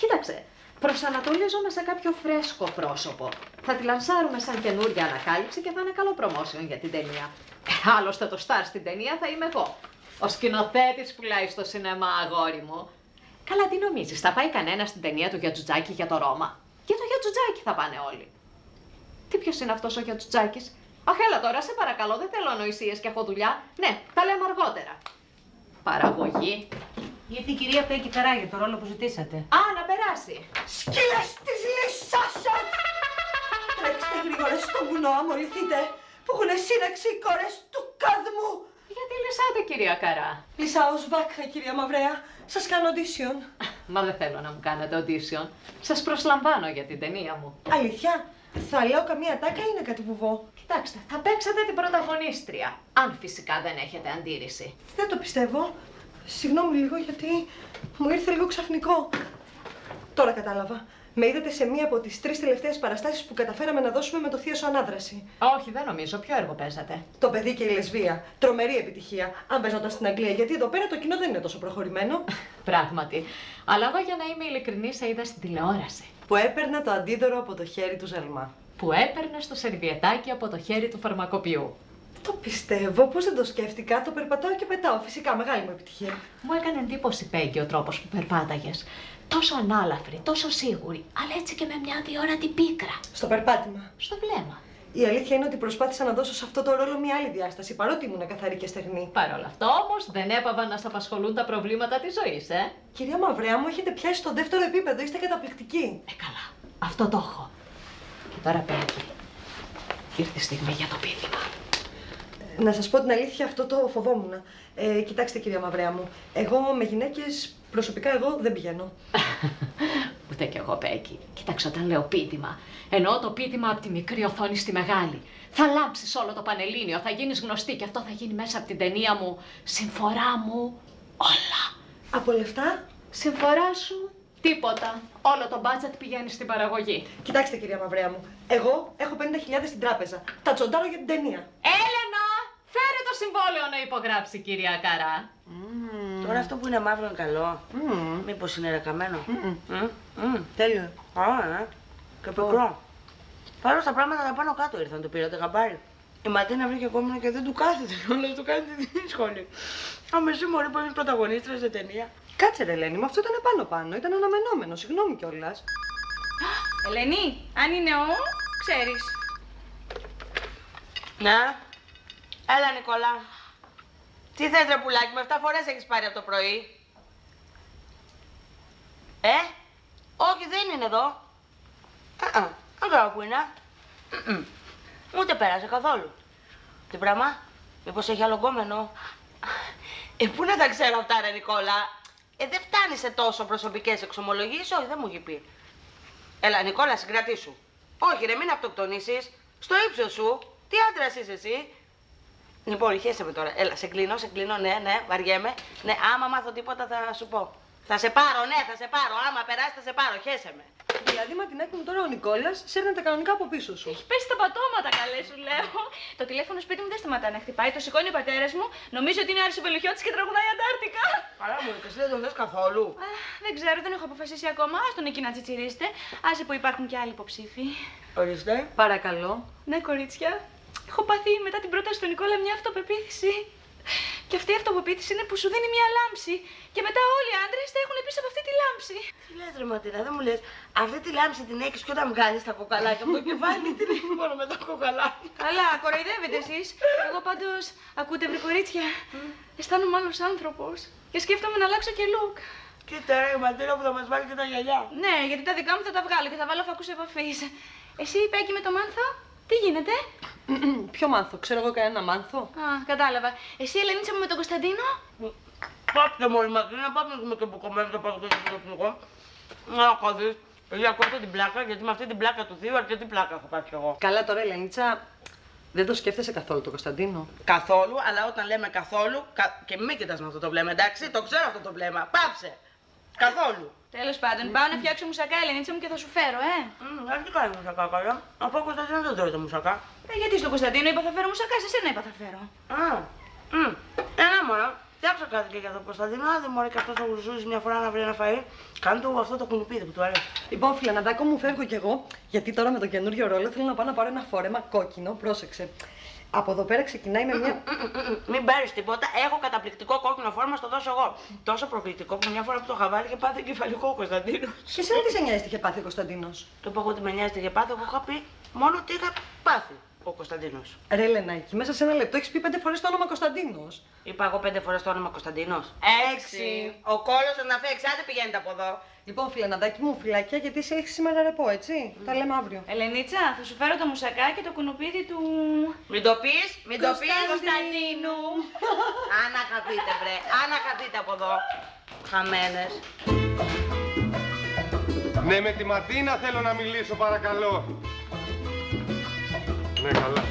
Κοίταξε. Προσανατολίζομαι σε κάποιο φρέσκο πρόσωπο. Θα τη λανσάρουμε σαν καινούργια ανακάλυψη και θα είναι καλό promotion για την ταινία. Ε, άλλωστε το star στην ταινία θα είμαι εγώ. Ο σκηνοθέτης πουλάει στο σινεμά, αγόρι μου. Καλά, τι νομίζεις, θα πάει κανένα στην ταινία του Γιατζουτζάκη για το Ρώμα; Για το Γιατζουτζάκη θα πάνε όλοι. Τι ποιος είναι αυτός ο Γιατζουτζάκης; Αχ, έλα τώρα, σε παρακαλώ, δεν θέλω ανοησίες και έχω δουλειά. Ναι, τα λέμε αργότερα. Παραγωγή. Γιατί η κυρία Πέκη χαρά για το ρόλο που ζητήσατε. Α, να περάσει. Σκύλες της λύσας σας! Τρέξτε γρήγορα στο βουνό, αμολυθείτε, που έχουν σύραξη οι κόρες του καδμού. Γιατί λυσάτε, κυρία Καρά; Λυσάω σβάκχα, κυρία Μαυρέα. Σας κάνω audition. Μα δεν θέλω να μου κάνετε audition. Σας προσλαμβάνω για την ταινία μου. Αλήθεια, θα λέω καμία τάκα ή είναι κάτι βουβό; Κοιτάξτε, θα παίξετε την πρωταγωνίστρια. Αν φυσικά δεν έχετε αντίρρηση. Δεν το πιστεύω. Συγγνώμη λίγο γιατί μου ήρθε λίγο ξαφνικό. Τώρα κατάλαβα. Με είδατε σε μία από τις τρεις τελευταίες παραστάσεις που καταφέραμε να δώσουμε με το θείο σου ανάδραση. Όχι, δεν νομίζω. Ποιο έργο παίζατε; Το παιδί και η λεσβία. Τρομερή επιτυχία. Αν παίζονταν στην Αγγλία, γιατί εδώ πέρα το κοινό δεν είναι τόσο προχωρημένο. Πράγματι. Αλλά εγώ για να είμαι ειλικρινής, σε είδα στην τηλεόραση. Που έπαιρνα το αντίδωρο από το χέρι του Ζαλμά. Που έπαιρνε στο σερβιετάκι από το χέρι του φαρμακοποιού. Το πιστεύω, πώς δεν το σκέφτηκα. Το περπατάω και πετάω. Φυσικά, μεγάλη μου επιτυχία. Μου έκανε εντύπωση, Πέγγι, ο τρόπος που περπάταγες. Τόσο ανάλαφρη, τόσο σίγουρη, αλλά έτσι και με μια αδιόρατη πίκρα. Στο περπάτημα. Στο βλέμμα. Η αλήθεια είναι ότι προσπάθησα να δώσω σε αυτό το ρόλο μια άλλη διάσταση, παρότι ήμουν καθαρή και στεγνή. Παρ' όλα αυτά όμως δεν έπαβα να σε απασχολούν τα προβλήματα της ζωής, ε. Κυρία Μαυρέα, μου έχετε πιάσει στο δεύτερο επίπεδο, είστε καταπληκτικοί. Ε, καλά. Αυτό το έχω. Και τώρα, Πέγγι, ήρθε η στιγμή για το πίδημα. Να σας πω την αλήθεια, αυτό το φοβόμουν. Ε, κοιτάξτε, κυρία Μαυρέα μου, εγώ με γυναίκες προσωπικά εγώ δεν πηγαίνω. Ούτε κι εγώ, Πέγγι. Κοίταξε, όταν λέω πίδημα, εννοώ το πίδημα από τη μικρή οθόνη στη μεγάλη. Θα λάμψεις όλο το πανελλήνιο, θα γίνεις γνωστή και αυτό θα γίνει μέσα από την ταινία μου. Συμφορά μου, όλα. Από λεφτά; Συμφορά σου, τίποτα. Όλο το μπάτζετ πηγαίνει στην παραγωγή. Κοιτάξτε, κυρία Μαυρέα μου, εγώ έχω 50.000 στην τράπεζα. Τα τσοντάρω για την ταινία. Έλενα, φέρε το συμβόλαιο να υπογράψει, κυρία Καρά. Τώρα αυτό που είναι μαύρο είναι καλό. Mm. Μήπως είναι ρεκαμένο. Mm. Τέλειο. Α, ε. Και πικρό. Παρόλο τα πράγματα τα πάνω κάτω ήρθαν, το πήρατε χαμπάρι. Η Ματίνα βρήκε ακόμα και δεν του κάθεται όλα, του κάνει δύσκολη. Άμα εσύ μωρή που είναι πρωταγωνίστρια σε ταινία. Κάτσε, ρε Ελένη, μα αυτό ήταν πάνω-πάνω. Ήταν αναμενόμενο. Συγγνώμη κιόλας. Ελένη, αν είναι ο, ξέρεις. Ναι. Έλα, Νικόλά. Τι θες, ρε πουλάκι, με 7 φορές έχεις πάρει από το πρωί. Ε, όχι, δεν είναι εδώ. Α, αγάπη που είναι. Μμμ. Ούτε πέρασε καθόλου. Τι πράγμα, μήπως έχει άλλο γκόμενο. Ε, πού να τα ξέρω αυτά ρε Νικόλα. Ε, δεν φτάνει σε τόσο προσωπικές εξομολογίες, όχι, δεν μου έχει πει. Έλα, Νικόλα, συγκρατήσου. Όχι, ρε, μην αυτοκτονήσεις. Στο ύψος σου. Τι άντρας είσαι εσύ; Λοιπόν, χέσε με τώρα. Έλα, σε κλείνω, σε κλείνω, ναι, ναι, βαριέμαι. Ναι, άμα μάθω τίποτα θα σου πω. Θα σε πάρω, ναι, θα σε πάρω. Άμα περάσει, θα σε πάρω. Χέσε με. Δηλαδή, ματινάκι μου τώρα ο Νικόλας σέρνεται κανονικά από πίσω σου. Έχει πέσει τα πατώματα, καλέ σου λέω. Το τηλέφωνο σπίτι μου δεν σταματά να χτυπάει. Το σηκώνει ο πατέρας μου. Νομίζω ότι είναι Άρης Βελουχιώτη και τραγουδάει Αντάρτικα. Καλά μου, και εσύ δεν τον θες καθόλου. Α, δεν ξέρω, δεν έχω αποφασίσει ακόμα. Άστον εκεί να τσιτσιρίσετε. Άσε που υπάρχουν και άλλοι υποψήφοι. Ορίστε. Παρακαλώ. Ναι, κορίτσια. Έχω πάθει μετά την πρόταση του Νικόλα μια αυτοπεποίθηση. Και αυτή η αυτοπεποίθηση είναι που σου δίνει μια λάμψη. Και μετά όλοι οι άντρες θα έχουν πίσω από αυτή τη λάμψη. Τι λες ρε Ματίνα, δεν μου λες. Αυτή τη λάμψη την έχεις και όταν βγάζεις τα κοκαλάκια από το κεφάλι την έχεις μόνο με τα κοκαλάκια. Καλά, κοροϊδεύετε εσείς. Εγώ πάντως, ακούτε βρε κορίτσια. Αισθάνομαι άλλος άνθρωπος. Και σκέφτομαι να αλλάξω και look. Κοίτα ρε Ματίνα που θα μας βάλει και τα γυαλιά. Ναι, γιατί τα δικά μου θα τα βγάλω και θα βάλω φακού επαφής. Εσύ, Πέγγι με το μάνθο, τι γίνεται; Ποιο μάνθο, ξέρω εγώ κανένα μάνθο; Α, κατάλαβα. Εσύ, Ελενίτσα μου με τον Κωνσταντίνο; Πάτε μόλι Ματίνα, πάμε με το μπουκομένο το παγωτό και το πνιγό. Να κόβεις. Για κόψω την πλάκα, γιατί με αυτή την πλάκα του θείου αρκετή πλάκα έχω πάθει εγώ. Καλά τώρα, Ελενίτσα, δεν το σκέφτεσαι καθόλου το Κωνσταντίνο; Καθόλου, αλλά όταν λέμε καθόλου, κα... και μην κοιτάς με αυτό το βλέμμα, εντάξει, το ξέρω αυτό το βλέμμα. Πάψε! Καθόλου. Τέλος πάντων, πάω να φτιάξω μουσακά, Ελενίτσα μου και θα σου φέρω, ε. Μμμ, δεν τι κάνει μουσακά καλά. Αφού ο Κωνσταντίνος δεν τρώει το μουσακά. ε γιατί στον Κωνσταντίνο είπα θα φέρω μουσακά, σε σένα είπα θα φέρω. Α, μμ. Ένα μωρό. Φτιάξω κάτι και για τον Κωνσταντίνο, άντε μωρέ και αυτός ο γουρζούζης μια φορά να βρει ένα φαΐ. Κάνε του αυτό το κουνουπίδι που του αρέσει. Λοιπόν, φιλαναντάκο μου, φεύγω κι εγώ, γιατί τώρα με το καινούριο ρόλο θέλω να πάω να πάρω ένα φόρεμα κόκκινο. Πρόσεξε. Από εδώ πέρα ξεκινάει με μια. Μην πάρει τίποτα. Έχω καταπληκτικό κόκκινο φόρμα, στο δώσω εγώ. Τόσο προκλητικό που μια φορά που το είχα βάλει και πάθει κεφαλικό ο Κωνσταντίνος. Και εσένα τι σε νοιάζει τι είχε πάθει ο Κωνσταντίνος. Το πω εγώ ότι με νοιάζει τι είχε πάθει, εγώ είχα πει μόνο τι είχα πάθει ο Κωνσταντίνος. Ρε Λενάκη, μέσα σε ένα λεπτό έχεις πει πέντε φορές το όνομα Κωνσταντίνος. Είπα εγώ πέντε φορές το όνομα Κωνσταντίνος. Έξι. Ο κόλος να φέξει, άντε πηγαίνετε από εδώ. Λοιπόν, φιλαναντάκι μου, φυλακιά, γιατί σε έχει σήμερα ρεπό, έτσι. Τα λέμε αύριο. Ελενίτσα, θα σου φέρω το μουσακά και το κουνουπίδι του. Μην το πεις, μην το πεις, Κωνσταντίνου. Κωνσταντίνου. Άνα χαθείτε, βρε, άνα χαθείτε από εδώ. Χαμένες. Ναι, με τη Ματίνα θέλω να μιλήσω, παρακαλώ. Ναι, καλά.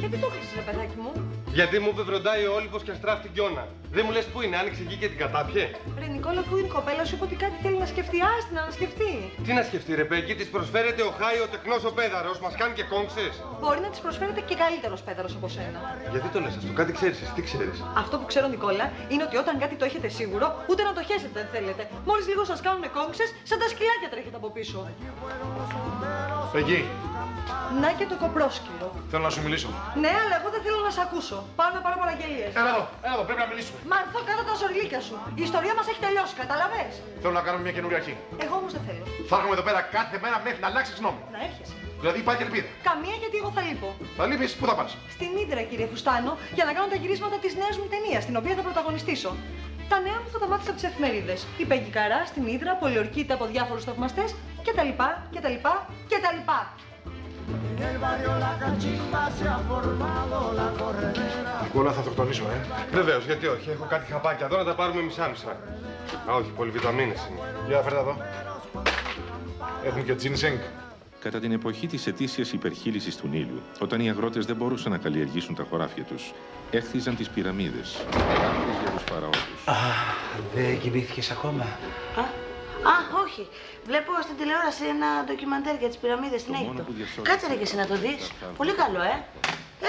Γιατί το έχεις, ρε παιδάκι μου; Γιατί μου είπε βροντάει ο Όλυμπος και αστράφει την κιόνα. Δεν μου λες πού είναι, άνοιξε εκεί και την κατάπιε. Ρε Νικόλα, αφού η κοπέλα σου είπε ότι κάτι θέλει να σκεφτεί, άστη να σκεφτεί. Τι να σκεφτεί ρε Πέγκη, της προσφέρεται ο Χάι ο τεκνός ο πέδαρος, μας κάνει και κόμξες. Μπορεί να της προσφέρεται και καλύτερος πέδαρος από σένα. Γιατί το λες αυτό, κάτι ξέρεις εσύ, τι ξέρεις; Αυτό που ξέρω, Νικόλα, είναι ότι όταν κάτι το έχετε σίγουρο, ούτε να το χέσετε δεν θέλετε. Μόλις λίγο σας κάνουν κόμξε, σαν τα σκυλάκια τρέχετε από πίσω. Εκεί. Να και το κοπρόσκυλο. Θέλω να σου μιλήσω. Ναι, αλλά εγώ δεν θέλω να σε ακούσω. Πάω να πάρω παραγγελίες. Έλα εδώ, έλα εδώ, πρέπει να μιλήσουμε. Μαρθώ κάτω τα ζωριλίκια σου. Η ιστορία μας έχει τελειώσει, καταλαβέ. Θέλω να κάνουμε μια καινούργια αρχή. Εγώ όμως δεν θέλω. Θα έρχομαι εδώ πέρα κάθε μέρα μέχρι να αλλάξει γνώμη. Να έρχεσαι. Δηλαδή υπάρχει ελπίδα. Καμία γιατί εγώ θα λείπω. Θα λείπεις, πού θα πας; Στην Ήδρα, κύριε Φουστάνο, για να κάνω τα γυρίσματα της νέας μου ταινίας, την οποία θα πρωταγωνιστήσω. Τα νέα μου θα τα μάθεις από τις εφημερίδες. Η Πέγγι Καρά στην Ήδρα πολιορκείται από διάφορους θαυμαστές κτλ. κτλ. κτλ. Νικόλα, θα αυτοκτονήσω, ε. Βεβαίως, γιατί όχι, έχω κάτι χαπάκια εδώ να τα πάρουμε μισά-μισά. Α, όχι, πολυβιταμίνες είναι. Για φέρτε εδώ. Έχουν και ginseng. Κατά την εποχή της ετήσιας υπερχείλησης του Νείλου, όταν οι αγρότες δεν μπορούσαν να καλλιεργήσουν τα χωράφια τους, έχθιζαν τις πυραμίδες, μεγάλες για τους φαραώτους. Α, δεν κοιμήθηκες ακόμα. Α, α, όχι. Βλέπω στην τηλεόραση ένα ντοκιμαντέρ για τις πυραμίδες στην Το μόνο Αίγυπτο. που διασώζει Κάτσε ρε και εσύ να το δεις. Πολύ καλό, ε.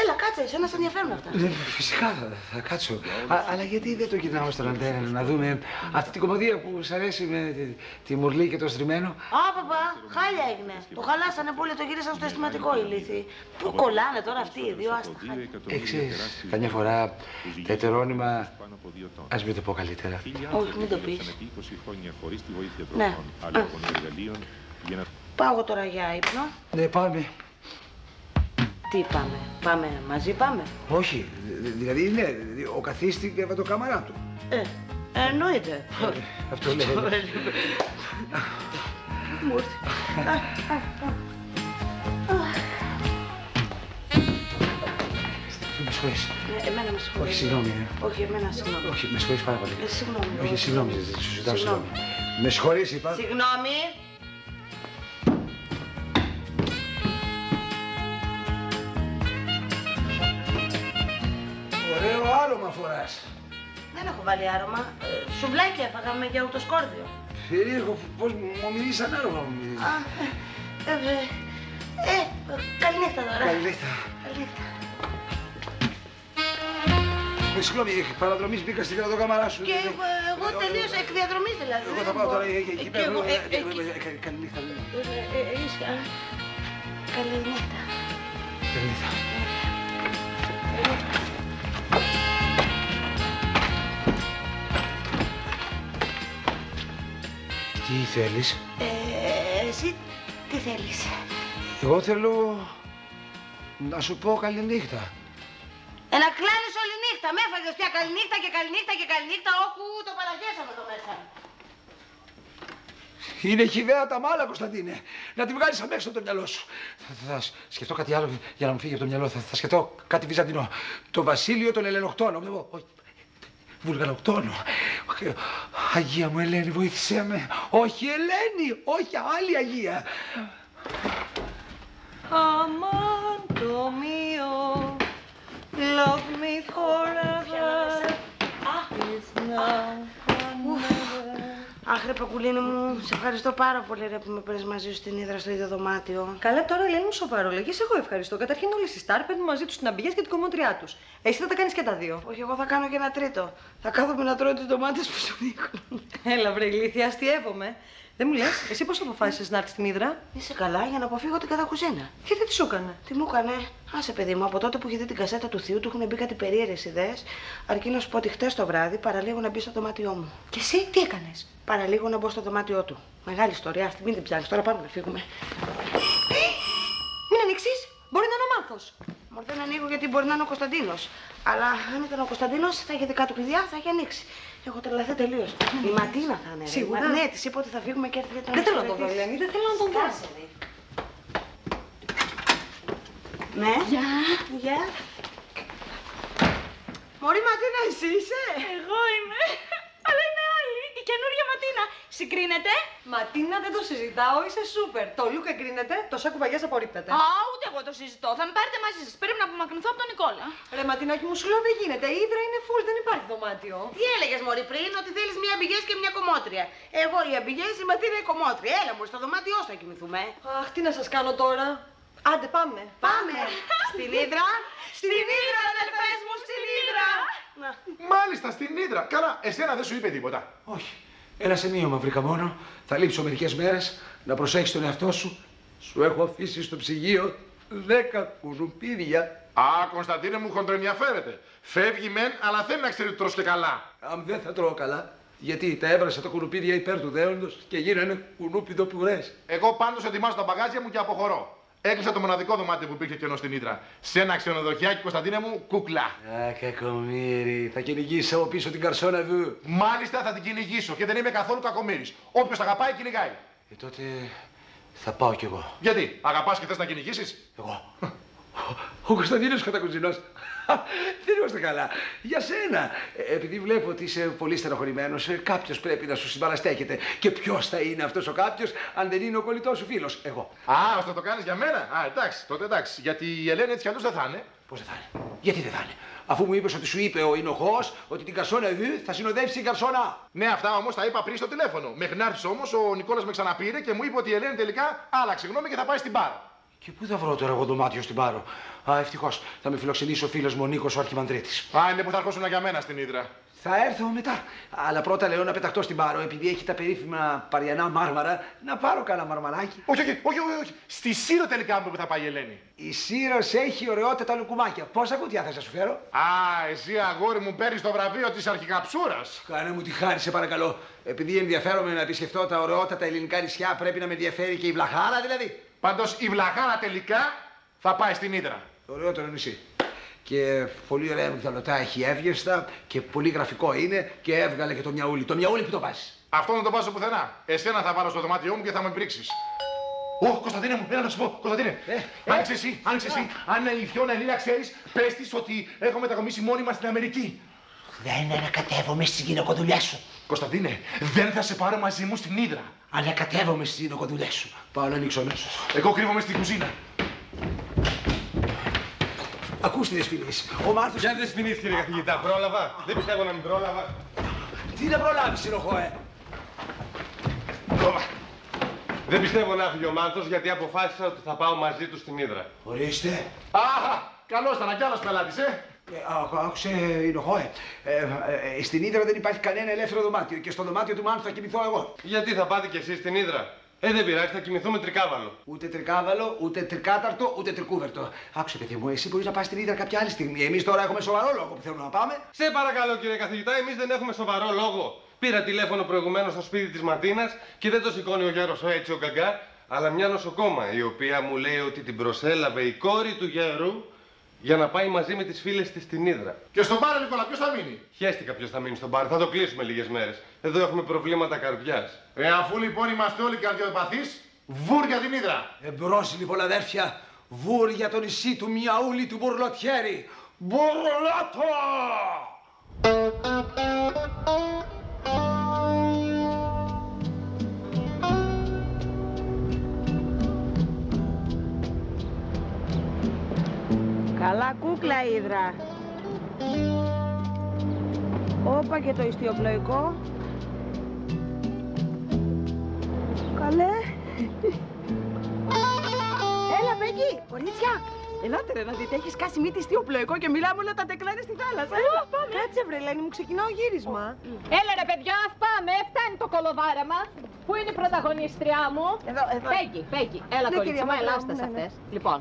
Έλα, κάτσε, εσένα σε ενδιαφέρουν αυτά. Ε, Φυσικά θα, θα κάτσω. Α, αλλά γιατί δεν το κοιτάμε στον αντένα να δούμε αυτή την κομμωδία που σ' αρέσει με τη, τη μουρλή και το στριμμένο; Α, παπά, χάλια έγινε. Το χαλάσανε πολύ, το γυρίσαν στο αισθηματικό η λύθη. Πού κολλάνε τώρα αυτοί οι δύο, άστα. χάλια. Ε, ξέρεις, καμιά φορά τα ετερόνυμα, ας μην το πω καλύτερα. Όχι, μην το πεις. επί 20 χρόνια χωρίς τη βοήθεια Ναι. τροφών, αλλά Α. από εργαλείων για να Πάω εγώ τώρα για ύπνο. Ναι, πάμε. Τι πάμε, πάμε μαζί, πάμε; Όχι, δη- δηλαδή ναι, δηλαδή, ο καθίστη και το καμαρά του. Ε, εννοείται. Αυτό λέει. Μου ήρθε. Με συγχωρείς. Ε, Εμένα με συγχωρείς. Όχι, συγγνώμη. ε. Όχι, εμένα συγγνώμη. Όχι, με συγχωρείς πάρα πολύ. Ε, συγγνώμη. Όχι, συγγνώμη, σου ζητάω Συγγνώμη. συγγνώμη. Με συγχωρείς, είπα. Συγγνώμη. Ωραίο άρωμα φοράς. Δεν έχω βάλει άρωμα. Ε, Σουβλάκι έφαγα με γιαουτοσκόρδιο. Περίεργο, πώς μου μου μιλείς σαν άρωμα μου μιλείς. Α, ε, ε, ε, ε, καληνύχτα τώρα. Καληνύχτα. Καληνύχτα. Με συγγνώμη, παραδρομής μπήκα στην κρατοκάμαρά σου. Και εγώ, εγώ τελείωσα εκ διαδρομής δηλαδή. Εγώ δεν θα πάω μπορώ. τώρα εκεί Ε, εκεί και πέρα. εγώ, ε, Ε, εκεί. ε, κα- Καληνύχτα. Ε, ε, ε, ίσια. Καληνύχτα. Καληνύχτα. Θέλεις; Ε, εσύ τι θέλεις; Εγώ θέλω να σου πω καληνύχτα. Ε, να κλάνεις όλη νύχτα. Με έφαγες πια καληνύχτα και καληνύχτα και καληνύχτα όπου το παραγέσαμε εδώ μέσα. Είναι χιδέα τα μάλα, Κωνσταντίνε. Να τη βγάλεις αμέσως από το μυαλό σου. Θα, θα σκεφτώ κάτι άλλο για να μου φύγει από το μυαλό. Θα, θα σκεφτώ κάτι βυζαντινό. Το βασίλειο των Ελενοκτώνων. Εγώ, όχι, Βουλγαροκτόνο. Αγία μου Ελένη, βοήθησέ με. Όχι Ελένη, όχι άλλη Αγία. Amando mío, love me forever. Is now or never. Αχ, ρε Πακουλίνη μου, σε ευχαριστώ πάρα πολύ ρε, που με πήρες μαζί σου στην Ήδρα στο ίδιο δωμάτιο. Καλά, τώρα Ελένη μου σοβαρολογείς. Εγώ ευχαριστώ. Καταρχήν όλοι οι Σταρ παίρνουν μαζί τους την αμπηγέ και την κομμότριά τους. Εσύ θα τα κάνεις και τα δύο. Όχι, εγώ θα κάνω και ένα τρίτο. Θα κάθομαι να τρώω τις ντομάτες που σου δείχνουν. Έλα, βρε ηλίθεια, αστείευομαι. Δεν μου λες, εσύ πώς αποφάσισες να έρθεις στην Ήδρα; Είσαι καλά για να αποφύγω την κατακουζίνα. Και τι τι σου έκανε; Τι μου έκανε; Άσε, παιδί μου, από τότε που είχε δει την κασέτα του θείου του έχουν μπει κάτι περίεργες ιδέες. Αρκεί να σου πω ότι χτες το βράδυ παραλίγο να μπει στο δωμάτιό μου. Και εσύ τι έκανες; Παραλίγο να μπω στο δωμάτιό του. Μεγάλη ιστορία, αυτή μην την πιάνει. Τώρα πάμε να φύγουμε. Μην ανοίξεις, μπορεί να είναι ο μάθο. Μωρέ δεν ανοίγω γιατί μπορεί να είναι ο Κωνσταντίνος. Αλλά αν ήταν ο Κωνσταντίνος θα είχε δικά του κλειδιά, θα είχε ανοίξει. Έχω τρελαθεί τελείως. Η Ματίνα θα είναι. ρε. Σίγουρα. Μα- Ναι, της είπα ότι θα φύγουμε και έρθει για τον Δεν θέλω να τον δω, χαιρετήσει. Ελένη, δεν θέλω να τον δω. Σκάσε, ρε. Ναι. Γεια. Γεια. Μωρή Ματίνα, εσύ είσαι; Εγώ είμαι. Αλλά είναι άλλη. Η καινούργια Ματίνα. Συγκρίνεται; Ματίνα δεν το συζητάω, είσαι σούπερ. Το Λούκα εγκρίνεται, το σάκου βαγιάς απορρίπτεται. Α, ούτε εγώ το συζητώ. Θα με πάρετε μαζί σας. Πρέπει να απομακρυνθώ από τον Νικόλα. Ρε Ματινάκι μου, σου λέω δεν γίνεται. Η ύδρα είναι full, δεν υπάρχει δωμάτιο. Τι έλεγες Μωρή πριν, ότι θέλεις μία αμπηγέ και μία κομμότρια; Εγώ οι αμπηγέ, η Ματίνα η κομμότρια. Έλα μου, στο δωμάτιό σου θα κοιμηθούμε. Αχ, τι να σας κάνω τώρα. Άντε πάμε. Πάμε. Στην Ήδρα. Στην Ήδρα, αδελφές μου, στην Ήδρα. Να. Μάλιστα, στην Ήδρα. Καλά, εσένα δεν σου είπε τίποτα. Όχι. Ένα σημείωμα βρήκα μόνο. Θα λείψω μερικές μέρες. Να προσέχεις τον εαυτό σου. Σου έχω αφήσει στο ψυγείο δέκα κουνουπίδια. Α, Κωνσταντίνε μου χοντροενδιαφέρεται. Φεύγει μεν, αλλά θέλει να ξέρει ότι τρως και καλά. Αν δεν θα τρώω καλά. Γιατί τα έβρασα τα κουνουπίδια υπέρ του δέοντος και γίνανε κουνούπιδο πουρές. Εγώ πάντως ετοιμάζω τα μπαγάζια μου και αποχωρώ. Έκλεισα το μοναδικό δωμάτιο που υπήρχε κενό στην Ήδρα. Σε ένα ξενοδοχιάκι, Κωνσταντίνε μου, κούκλα. Α, κακομύρι. Θα κυνηγήσεις από πίσω την καρσόνα δου. Μάλιστα θα την κυνηγήσω και δεν είμαι καθόλου κακομύρης. Όποιος αγαπάει, κυνηγάει. Ε, τότε θα πάω κι εγώ. Γιατί, αγαπάς και θες να κυνηγήσεις; Εγώ. Ο Κωνσταντίνος Κατακουζινός. Δεν είμαστε καλά. Για σένα. Ε, Επειδή βλέπω ότι είσαι πολύ στενοχωρημένος, κάποιος πρέπει να σου συμπαραστέκεται. Και ποιος θα είναι αυτός ο κάποιος, αν δεν είναι ο κολλητός σου φίλος. Εγώ. Α, ώστε το κάνεις για μένα; Α, εντάξει, τότε εντάξει. Γιατί η Ελένη έτσι κι αλλιώς δεν θα είναι. Πώς δεν θα είναι; Γιατί δεν θα είναι; Αφού μου είπες ότι σου είπε ο Ινοχός ότι την καρσόνα δι θα συνοδεύσει η καρσόνα. Ναι, αυτά όμως τα είπα πριν στο τηλέφωνο. Μέχρι να έρθεις όμως, ο Νικόλας με ξαναπήρε και μου είπε ότι η Ελένη τελικά άλλαξε γνώμη και θα πάει στην Πάρο. Και πού θα βρω τώρα εγώ δωμάτιο στην Πάρο; Α, ευτυχώς. Θα με φιλοξενήσει ο φίλος μου ο Νίκος ο Αρχιμαντρίτης. Α, είναι που θα έρχοσουν για μένα στην Ήδρα. Θα έρθω μετά. Αλλά πρώτα λέω να πεταχτώ στην Πάρο, επειδή έχει τα περίφημα παριανά μάρμαρα, να πάρω κάνα μαρμαράκι. Όχι, όχι, όχι, όχι, όχι. Στη Σύρο τελικά μου είπε που θα πάει η Ελένη. Η Σύρος έχει ωραιότατα λουκουμάκια. Πόσα κουτιά θα σα φέρω; Α, εσύ αγόρι μου παίρνεις το βραβείο της αρχικαψούρας. Κάνε μου τη χάρη, σε παρακαλώ. Επειδή ενδιαφέρομαι να επισκεφτώ τα ωραιότατα ελληνικά νησιά, πρέπει να με ενδιαφέρει και η βλαχάρα δηλαδή. Πάντως η βλαχάρα τελικά θα πάει στην Ήδρα. Το ωραιότερο νησί. Και πολύ ωραία μυγδαλωτά έχει εύγευστα και πολύ γραφικό είναι και έβγαλε και το μιαούλι. Το μιαούλι που το βάζεις. Αυτό δεν το βάζω πουθενά. Εσένα θα βάλω στο δωμάτιό μου και θα με πρίξεις. Ω, Κωνσταντίνε μου, έλα να σου πω, Κωνσταντίνε. ε. άνοιξε εσύ, άνοιξε εσύ. Αν η Φιώνα Ελίνα ξέρεις, πε τη ότι έχω μετακομίσει μόνιμα στην Αμερική. Δεν ανακατεύομαι στις γυναικοδουλειές σου. Κωνσταντίνε, δεν θα σε πάρω μαζί μου στην Ήδρα. Ανακατεύομαι στις γυναικοδουλειές σου. Πάω να ανοίξω αμέσως. Εγώ κρύβομαι στην κουζίνα. Ακούστε δεσποινής. Ο Μάρθος... Ποια δεν σφινείς κύριε καθηγητά, πρόλαβα. Δεν πιστεύω να μην πρόλαβα. Τι να προλάβεις, συνοχώ, ε. Δεν πιστεύω να φύγει ο Μάνθος γιατί αποφάσισα ότι θα πάω μαζί του στην Ήδρα. Ορίστε. Αχ, καλό ήταν κι άλλος πελάτης, ε. Ε, άκου- άκουσε, Ινοχώε. Ε, ε, ε, στην Ήδρα δεν υπάρχει κανένα ελεύθερο δωμάτιο και στο δωμάτιο του Μάνθου θα κοιμηθώ εγώ. Γιατί θα πάτε κι εσείς στην Ήδρα; Ε, δεν πειράζει, θα κοιμηθούμε τρικάβαλο. Ούτε τρικάβαλο, ούτε τρικάταρτο, ούτε τρικούβερτο. Άκουσε, παιδί μου, εσύ μπορείς να πας στην Ήδρα κάποια άλλη στιγμή. Εμείς τώρα έχουμε σοβαρό λόγο που θέλουμε να πάμε. Σε παρακαλώ κύριε καθηγητά, εμείς δεν έχουμε σοβαρό λόγο. Πήρα τηλέφωνο προηγουμένως στο σπίτι της Ματίνας και δεν το σηκώνει ο γέρος ο έτσι ο γκαγκά, αλλά μια νοσοκόμα η οποία μου λέει ότι την προσέλαβε η κόρη του γέρου για να πάει μαζί με τις φίλες της στην Ήδρα. Και στον πάρε, Νικόλα, ποιος θα μείνει; Χαίστηκα ποιος θα μείνει στον μπαρ, θα το κλείσουμε λίγες μέρες. Εδώ έχουμε προβλήματα καρδιάς. Ε, αφού λοιπόν είμαστε όλοι καρδιοπαθείς, βούρια την Ήδρα. Εμπρός λοιπόν, αδέρφια, βούρ για το νησί του Μιαούλη του Μπουρλοτιέρη. Μπουρλότο! Καλά κούκλα Ήδρα. Όπα και το ιστιοπλοϊκό. Καλέ. Έλα, Μπέγκη, κορίτσια. Ελάτε ρε να δείτε, έχεις κάσει μύτη ιστιοπλοϊκό και μιλάμε όλα τα τεκλά είναι στη θάλασσα. Έλα, πάμε. Κάτσε βρε Ελένη μου, ξεκινάω γύρισμα. Έλα ρε παιδιά, πάμε, φτάνει το κολοβάρεμα. Πού είναι η πρωταγωνίστριά μου; Εδώ, εδώ. Πέγγι, Πέγγι, έλα Ναι, κορίτσι κυρία μου, Μαυρά μου, ελάστε ναι, ναι. αυτές. Λοιπόν,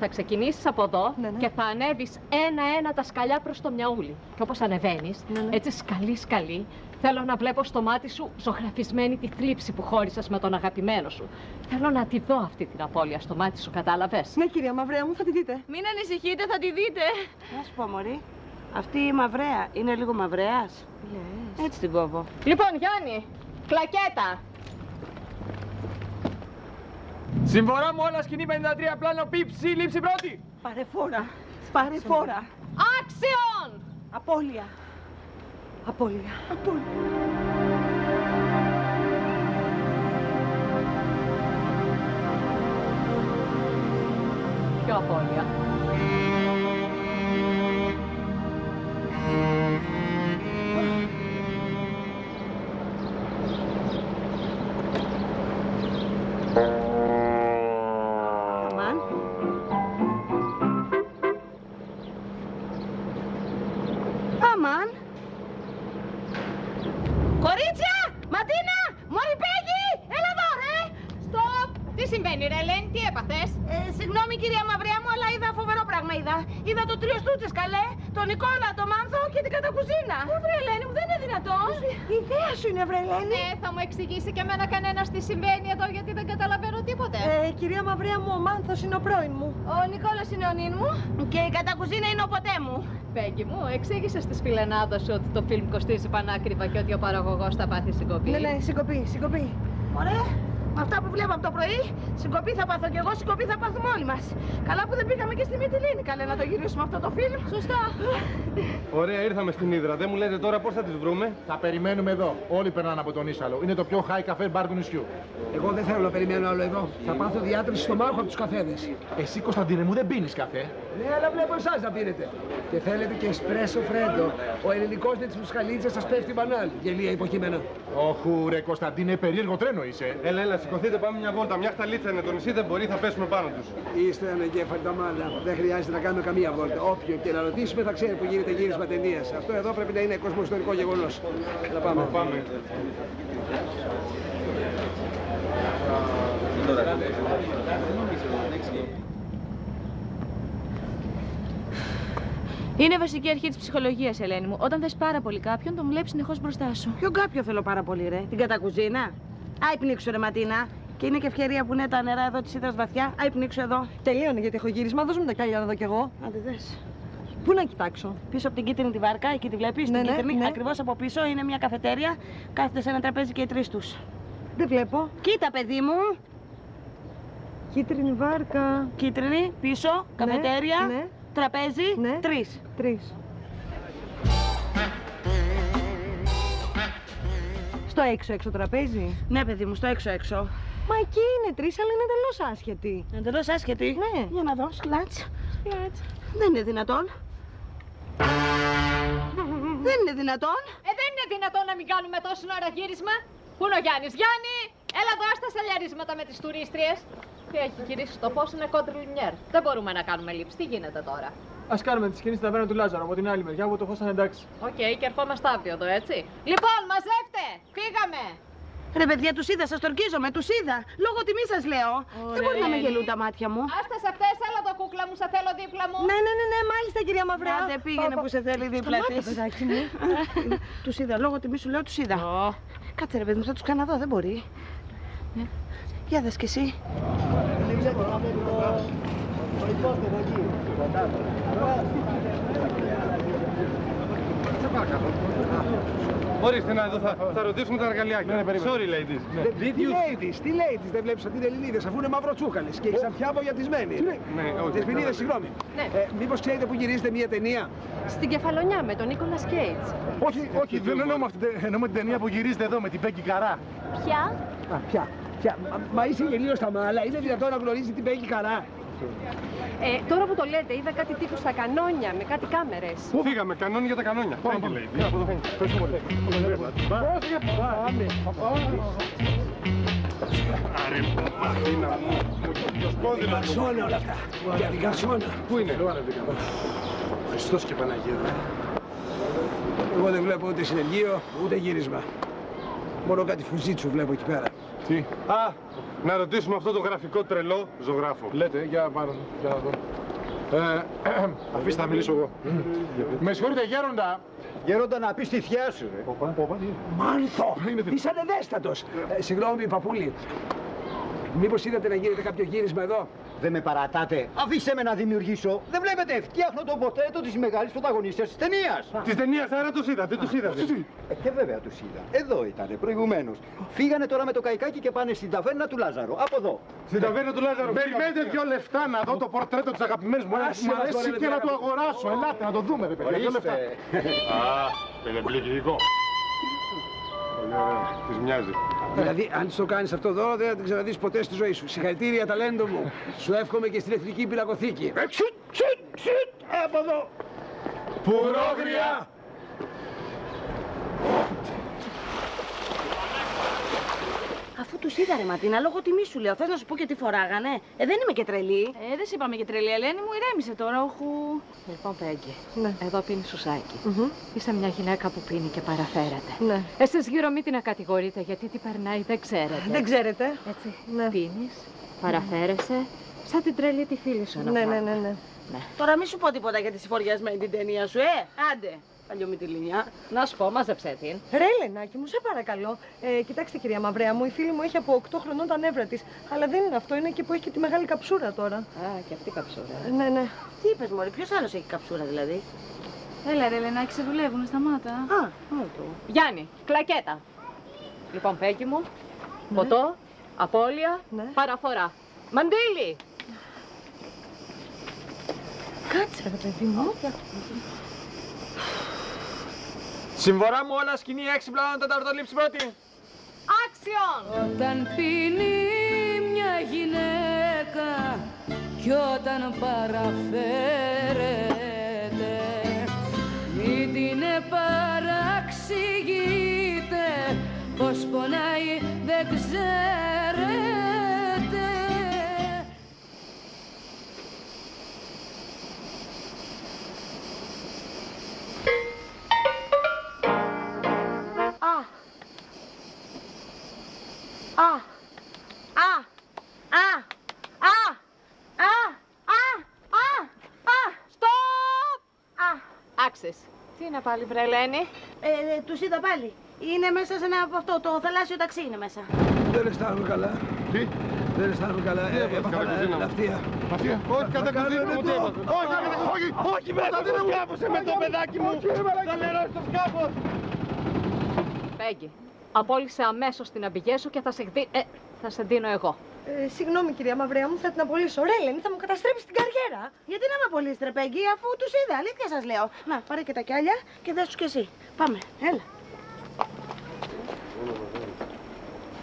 θα ξεκινήσεις από εδώ Ναι, ναι. και θα ανέβεις ένα-ένα τα σκαλιά προς το μιαούλι. Και όπως ανεβαίνεις, Ναι, ναι. έτσι σκαλί-σκαλί, θέλω να βλέπω στο μάτι σου ζωγραφισμένη τη θλίψη που χώρισες με τον αγαπημένο σου. Θέλω να τη δω αυτή την απώλεια στο μάτι σου, κατάλαβες; Ναι, κυρία Μαυρέα μου, θα τη δείτε. Μην ανησυχείτε, θα τη δείτε. Να σου πω, Μωρή. Αυτή η μαυρέα είναι λίγο μαυρέας; Έτσι την κόβω. Λοιπόν, Γιάννη, κλακέτα. Συμφορά μου όλα σκηνή 53 πλάνο πίψη, λήψη πρώτη. Πάρε φόρα. Πάρε φόρα. Άξιον! Απόλυα. Απόλυα. Απόλυα. Πιο στη φιλενάδα σου ότι το φιλμ κοστίζει πανάκριβα και ότι ο παραγωγός θα πάθει συγκοπή. Ναι, ναι, συγκοπή, συγκοπή. Ωραία. Με αυτά που βλέπω από το πρωί, συγκοπή θα πάθω κι εγώ, συγκοπή θα πάθουμε όλοι μας. Καλά που δεν πήγαμε και στη Μυτιλίνη, καλέ να το γυρίσουμε αυτό το φιλμ. Σωστά. Ωραία, ήρθαμε στην Ήδρα. Δεν μου λέτε τώρα πώς θα τις βρούμε; Θα περιμένουμε εδώ. Όλοι περνάνε από τον Ίσαλο. Είναι το πιο high cafe bar του νησιού. Εγώ δεν θέλω να περιμένω άλλο εδώ. Θα πάθω διάτρηση στο μάχο από τους καφέδες. Εσύ, Κωνσταντίνε μου, δεν πίνεις καφέ. Ναι, αλλά βλέπω εσάς να πίνετε. Και θέλετε και εσπρέσο φρέντο. Ο ελληνικός με τις μουσχαλίτσες σας πέφτει μπανάλ. Γελία υποκείμενα. Όχου, ρε Κωνσταντίνε, περίεργο τρένο είσαι. Έλα, έλα, σηκωθείτε, πάμε μια βόλτα. Μια χταλίτσα είναι το νησί, δεν μπορεί, θα πέσουμε πάνω τους. Είστε ανεγκέφαλοι τα μάλα. Δεν χρειάζεται να κάνουμε καμία βόλτα. Όποιο και να ρωτήσουμε θα ξέρει που γίνεται γύρισμα ταινίας. Αυτό εδώ πρέπει να είναι κοσμοϊστορικό γεγονός. Να πάμε. Πάμε. Είναι βασική αρχή της ψυχολογίας, Ελένη μου. Όταν θες πάρα πολύ κάποιον, τον βλέπεις συνεχώς μπροστά σου. Ποιον κάποιο θέλω πάρα πολύ, ρε; Την κατακουζίνα; Άι πνίξου, ρε Ματίνα. Και είναι και ευκαιρία που είναι τα νερά εδώ της ύδρα βαθιά. Άι πνίξου εδώ. Τελείωνε γιατί έχω γύρισμα. Δώσ' μου τα κάλια να δω κι εγώ. Άντε δες. Πού να κοιτάξω; Πίσω από την κίτρινη τη βάρκα, εκεί τη βλέπεις. Ναι, την ναι, κίτρινη, ναι. ακριβώς από πίσω είναι μια καφετέρια. Κάθεται σε ένα τραπέζι και οι τρεις τους. Δεν βλέπω. Κοίτα, παιδί μου. Κίτρινη βάρκα. Κίτρινη, πίσω, καφετέρια, ναι. τραπέζι, Ναι. τρεις. Τρεις. Στο έξω έξω τραπέζι; Ναι, παιδί μου, στο έξω-έξω. Μα εκεί είναι τρεις, αλλά είναι εντελώς άσχετη. Εντελώς άσχετη. Ναι. Για να δω, σλάτς. Δεν είναι δυνατόν. Δεν είναι δυνατόν. Ε, δεν είναι δυνατόν να μην κάνουμε τόση ώρα γύρισμα. Πού είναι ο Γιάννης, Γιάννη! Έλα εδώ στα σαλιαρίσματα με τις τουρίστριες. Τι έχει γυρίσει το φως είναι contre-lumière. Δεν μπορούμε να κάνουμε λήψη. Τι γίνεται τώρα; Α κάνουμε τη σκηνή στην ταβέρνα του Λάζαρου από την άλλη μεριά που το φως ήταν εντάξει. Οκ, και ερχόμαστε αύριο εδώ, έτσι. Λοιπόν, μαζεύτε! Φύγαμε! Ρε παιδιά, τους είδα, σας τ' ορκίζομαι, τους είδα. Λόγω τιμής σας λέω. Δεν μπορεί να με Ελένη. γελούν τα μάτια μου. Άστε σε αυτές, έλα το κούκλα μου, σε θέλω δίπλα μου. Ναι, ναι, ναι, ναι, μάλιστα κυρία Μαυρέα. Άντε, πήγαινε Πα- που σε θέλει δίπλα Σταμάτα, της. παιδάκι μου. Τους είδα, λόγω τιμή σου λέω τους είδα. Κάτσε ρε παιδί μου, θα τους κάνω εδώ, δεν μπορεί. Ναι. Για δες κι εσύ. Ορίστε να εδώ, θα, θα ρωτήσουμε τα εργαλειάκια. Ναι, ναι, περίμενε. Sorry, ladies. Ναι. Τι ladies, τι ladies, δεν βλέπεις ότι είναι Ελληνίδες αφού είναι μαυροτσούκαλες και ξαφιά απογιατισμένοι. Ναι, όχι. Δεσποινίδες, συγγνώμη. Ναι. Ε, μήπως ξέρετε που γυρίζετε μια ταινία; Στην κεφαλονιά με τον Νίκολα Κέιτς. Όχι, όχι, δεν εννοούμε αυτή την- εννοούμε την ταινία που γυρίζετε εδώ με την Πέγκη Καρά. Ποια; Α, πια, πια. Μα, μα είσαι γελίος στα μάλα, είναι δυνατόν να γνωρίζεις την Πέγκη Καρά. Ε, τώρα που το λέτε, είδα κάτι τύπους στα κανόνια με κάτι κάμερες. Πού φύγαμε, κανόνι για τα κανόνια. Πάμε, Thank you, πάμε. lady. Ναι, από εδώ. Ευχαριστώ πολύ. Πρόσεχε, πάμε. Άρε, Μαρτίνα μου. Για καρσόνα όλα αυτά. Για την καρσόνα. Πού είναι; Χριστός και Παναγία. Εγώ δεν βλέπω ούτε συνεργείο, ούτε γύρισμα. Μόνο κάτι φουζίτσου βλέπω εκεί πέρα. Τι, Α, να ρωτήσουμε αυτό το γραφικό τρελό ζωγράφο. λέτε, για πάνω, για να δω. Ε, αφήστε να μιλήσω εγώ. Με συγχωρείτε, γέροντα. Γέροντα να πεις τη θεία σου, ρε. Μάνθο! Είναι δυνατόν. Είσαι ανεδέστατος. Ε, συγγνώμη, παππούλη. Μήπως είδατε να γίνεται κάποιο γύρισμα εδώ; Δεν με παρατάτε. Αφήστε με να δημιουργήσω. Δεν βλέπετε, φτιάχνω το ποτρέτο της μεγάλης πρωταγωνίστριας της ταινίας. Της ταινίας, άρα τους είδα, δεν τους είδατε. Ε, και βέβαια τους είδα. Εδώ ήτανε, προηγουμένως. Φύγανε τώρα με το καϊκάκι και πάνε στην ταβέρνα του Λάζαρου. Από εδώ. Στην ταβέρνα του Λάζαρου. Περιμένετε δυο λεφτά να δω το πορτρέτο της αγαπημένης μου. Άσε Μου μας αρέσει τώρα, και ρε, να το ρε, αγοράσω. Ελάτε να το δούμε, ρε παιδιά. Δυο λεφτά. Α, πελεπληκητικό. Πολύ ωραίο. Της μοιάζει. Δηλαδή, αν το κάνεις αυτό εδώ, δεν θα την ξαναδείς ποτέ στη ζωή σου. Συγχαρητήρια, ταλέντο μου. Σου εύχομαι και στην Εθνική Πυλακοθήκη. Ε, Ξουτ, ξουτ, ξουτ, από εδώ. Πουρόγρια! Αφού τους είδα, ρε Ματίνα, λόγω τιμή σου λέω. Θες να σου πω και τι φοράγανε. Ε, δεν είμαι και τρελή. Ε, δεν σε είπαμε και τρελή, Ελένη μου, ηρέμησε τώρα, όχου. Λοιπόν, Πέγγι, Ναι. εδώ πίνει σουσάκι. Μμμ. Είσαι μια γυναίκα που πίνει και παραφέρεται. Ναι. Εσείς γύρω μην την κατηγορείτε γιατί τι περνάει δεν ξέρετε. Δεν ξέρετε. Έτσι, Ναι. πίνεις, παραφέρεσαι, σαν την τρελή τη φίλη σου να Ναι, ναι, πάει. ναι, ναι. Τώρα μη σου πω τίποτα για τη συφοριασμένη την ταινία σου, ε! Άντε! Παλιομητυλίνια. Να σου πω, μάζεψέ την. Ρε Ελενάκη μου, σε παρακαλώ. Ε, κοιτάξτε κυρία Μαυρέα μου, η φίλη μου έχει από 8 χρονών τα νεύρα της. Αλλά δεν είναι αυτό, είναι και που έχει και τη μεγάλη καψούρα τώρα. Α, και αυτή καψούρα. Ε, Ναι, ναι. Τι είπες, Μωρή, ποιος άλλος έχει καψούρα δηλαδή; Έλα ρε Ελενάκη, σε δουλεύουν, σταμάτα. Α, μόνο του. Γιάννη, κλακέτα. Λοιπόν, Πέγγι μου, ποτό, απώλεια, Ναι. παραφορά. Μαντήλι! Κάτσε ρε παιδί μου. Συμφορά μου όλα σκηνή 6 πλάνο τέταρτο λήψη πρώτη. Άξιον! Όταν πίνει μια γυναίκα κι όταν παραφέρεται μην την παραξηγείτε πως πονάει δεν ξέρετε Α! Α! Α! Α! Α! Α! Α! Α! Στοπ! Α! Άξες. Τι είναι πάλι, βρε Ελένη; Ε, ε, τους είδα πάλι. Είναι μέσα σε ένα από αυτό, το θαλάσσιο ταξί είναι μέσα. Δεν αισθάνομαι καλά. Τι, Δεν αισθάνομαι καλά. Ε, έπαθα κατακουζίνα μου. λαυτία. αυτή, όχι κατά κάνετε μου, τι το. έπαθες. Όχι, όχι, όχι, όχι, μέσα στο σκάφο, με το παιδάκι μου. Θα νερώσει το σκάφος. Πέγγι, απόλυσε αμέσως την αμπηγέ σου και θα σε, δι... ε, θα σε δίνω εγώ. Ε, συγγνώμη, κυρία Μαυρέα μου, θα την απολύσω. Ρε, Ελένη, θα μου καταστρέψεις την καριέρα. Γιατί να με απολύσεις, ρε Πέγγι, αφού τους είδα, αλήθεια σας λέω. Να, πάρε και τα κιάλια και δες τους κι εσύ. Πάμε, έλα.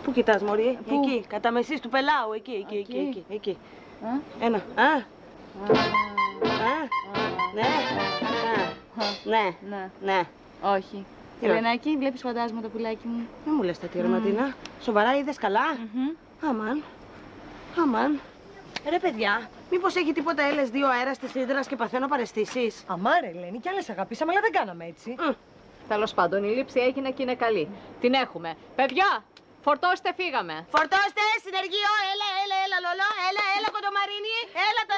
Πού κοιτάς, Μωρή, Πού; εκεί, κατά μεσής του πελάου, εκεί, εκεί, εκεί, Εκεί. εκεί, εκεί. Α. Ένα, α, α, ναι, α, ναι, Ναι. ναι. Όχι. Τι να- Ελενάκη, βλέπεις φαντάσματα, πουλάκι μου; Μην μου λες τέτοια, ρε Ματίνα. Σοβαρά είδες καλά; Αμάν. Αμάν. Ρε παιδιά, μήπως έχει τίποτα έλες δύο αέρας της ίδρας και παθαίνω παρεστήσεις; Αμάρε, Ελένη, κι άλλες αγαπήσαμε, αλλά δεν κάναμε έτσι. Τέλος πάντων, η λήψη έγινε και είναι καλή. Την έχουμε. Παιδιά, φορτώστε, φύγαμε. Φορτώστε, συνεργείο, έλα, έλα, έλα, λολό, έλα, έλα, κοντομαρίνι, έλα τα,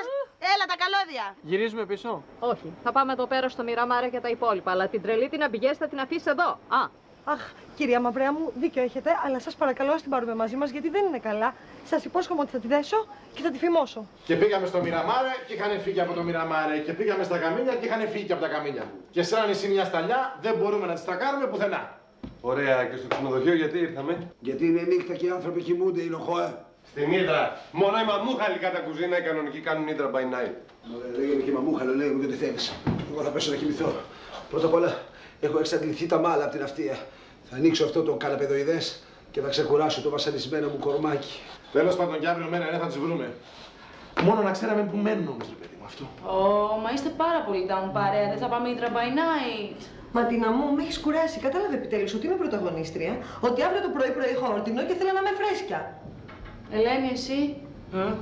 έλα τα καλώδια. Γυρίζουμε πίσω. Όχι, θα πάμε εδώ πέρα στο Μοιραμάρα και τα υπόλοιπα. Αλλά την τρελή την αμπηγές θα την αφήσεις εδώ. Α, Αχ, κυρία Μαυρέα μου, δίκιο έχετε, αλλά σας παρακαλώ ας την πάρουμε μαζί μας γιατί δεν είναι καλά. Σας υπόσχομαι ότι θα τη δέσω και θα τη φημώσω. Και πήγαμε στο Μιραμάρε και είχαν φύγει από το Μιραμάρε. Και πήγαμε στα καμίνια και είχαν φύγει και από τα καμίνια. Και σε ένα νησί μια σταλιά δεν μπορούμε να τις τρακάρουμε πουθενά. Ωραία, και στο ξενοδοχείο γιατί ήρθαμε; Γιατί είναι νύχτα και οι άνθρωποι κοιμούνται, είναι χωέ. Στην Ήδρα. Μόνο οι μαμούχαλοι κατά κουζίνα οι κανονικοί κάνουν Ήδρα by night. Λέγαμε και μαμούχαλο, λέγαμε και ό,τι θέλεις. Εγώ θα πέσω να κοιμηθώ. Πρώτα απ' όλα έχω εξαντληθεί τα μάλα από την αυτεία. Θα ανοίξω αυτό το καναπεδοειδές και θα ξεκουράσω το βασανισμένο μου κορμάκι. Τέλος πάντων, και αύριο μέρα ναι, θα τις βρούμε. Μόνο να ξέραμε που μένουν όμως, ρε παιδί μου αυτό. Ω, μα είστε πάρα πολύ down παρέα. Δεν θα πάμε Ήτρα by night. Ματίνα μου, με έχεις κουράσει. Κατάλαβε επιτέλους ότι είμαι πρωταγωνίστρια, ότι αύριο το πρωί-πρωί χόρτινο και θέλω να είμαι φρέσκια. Ελένη, εσύ; Μμ,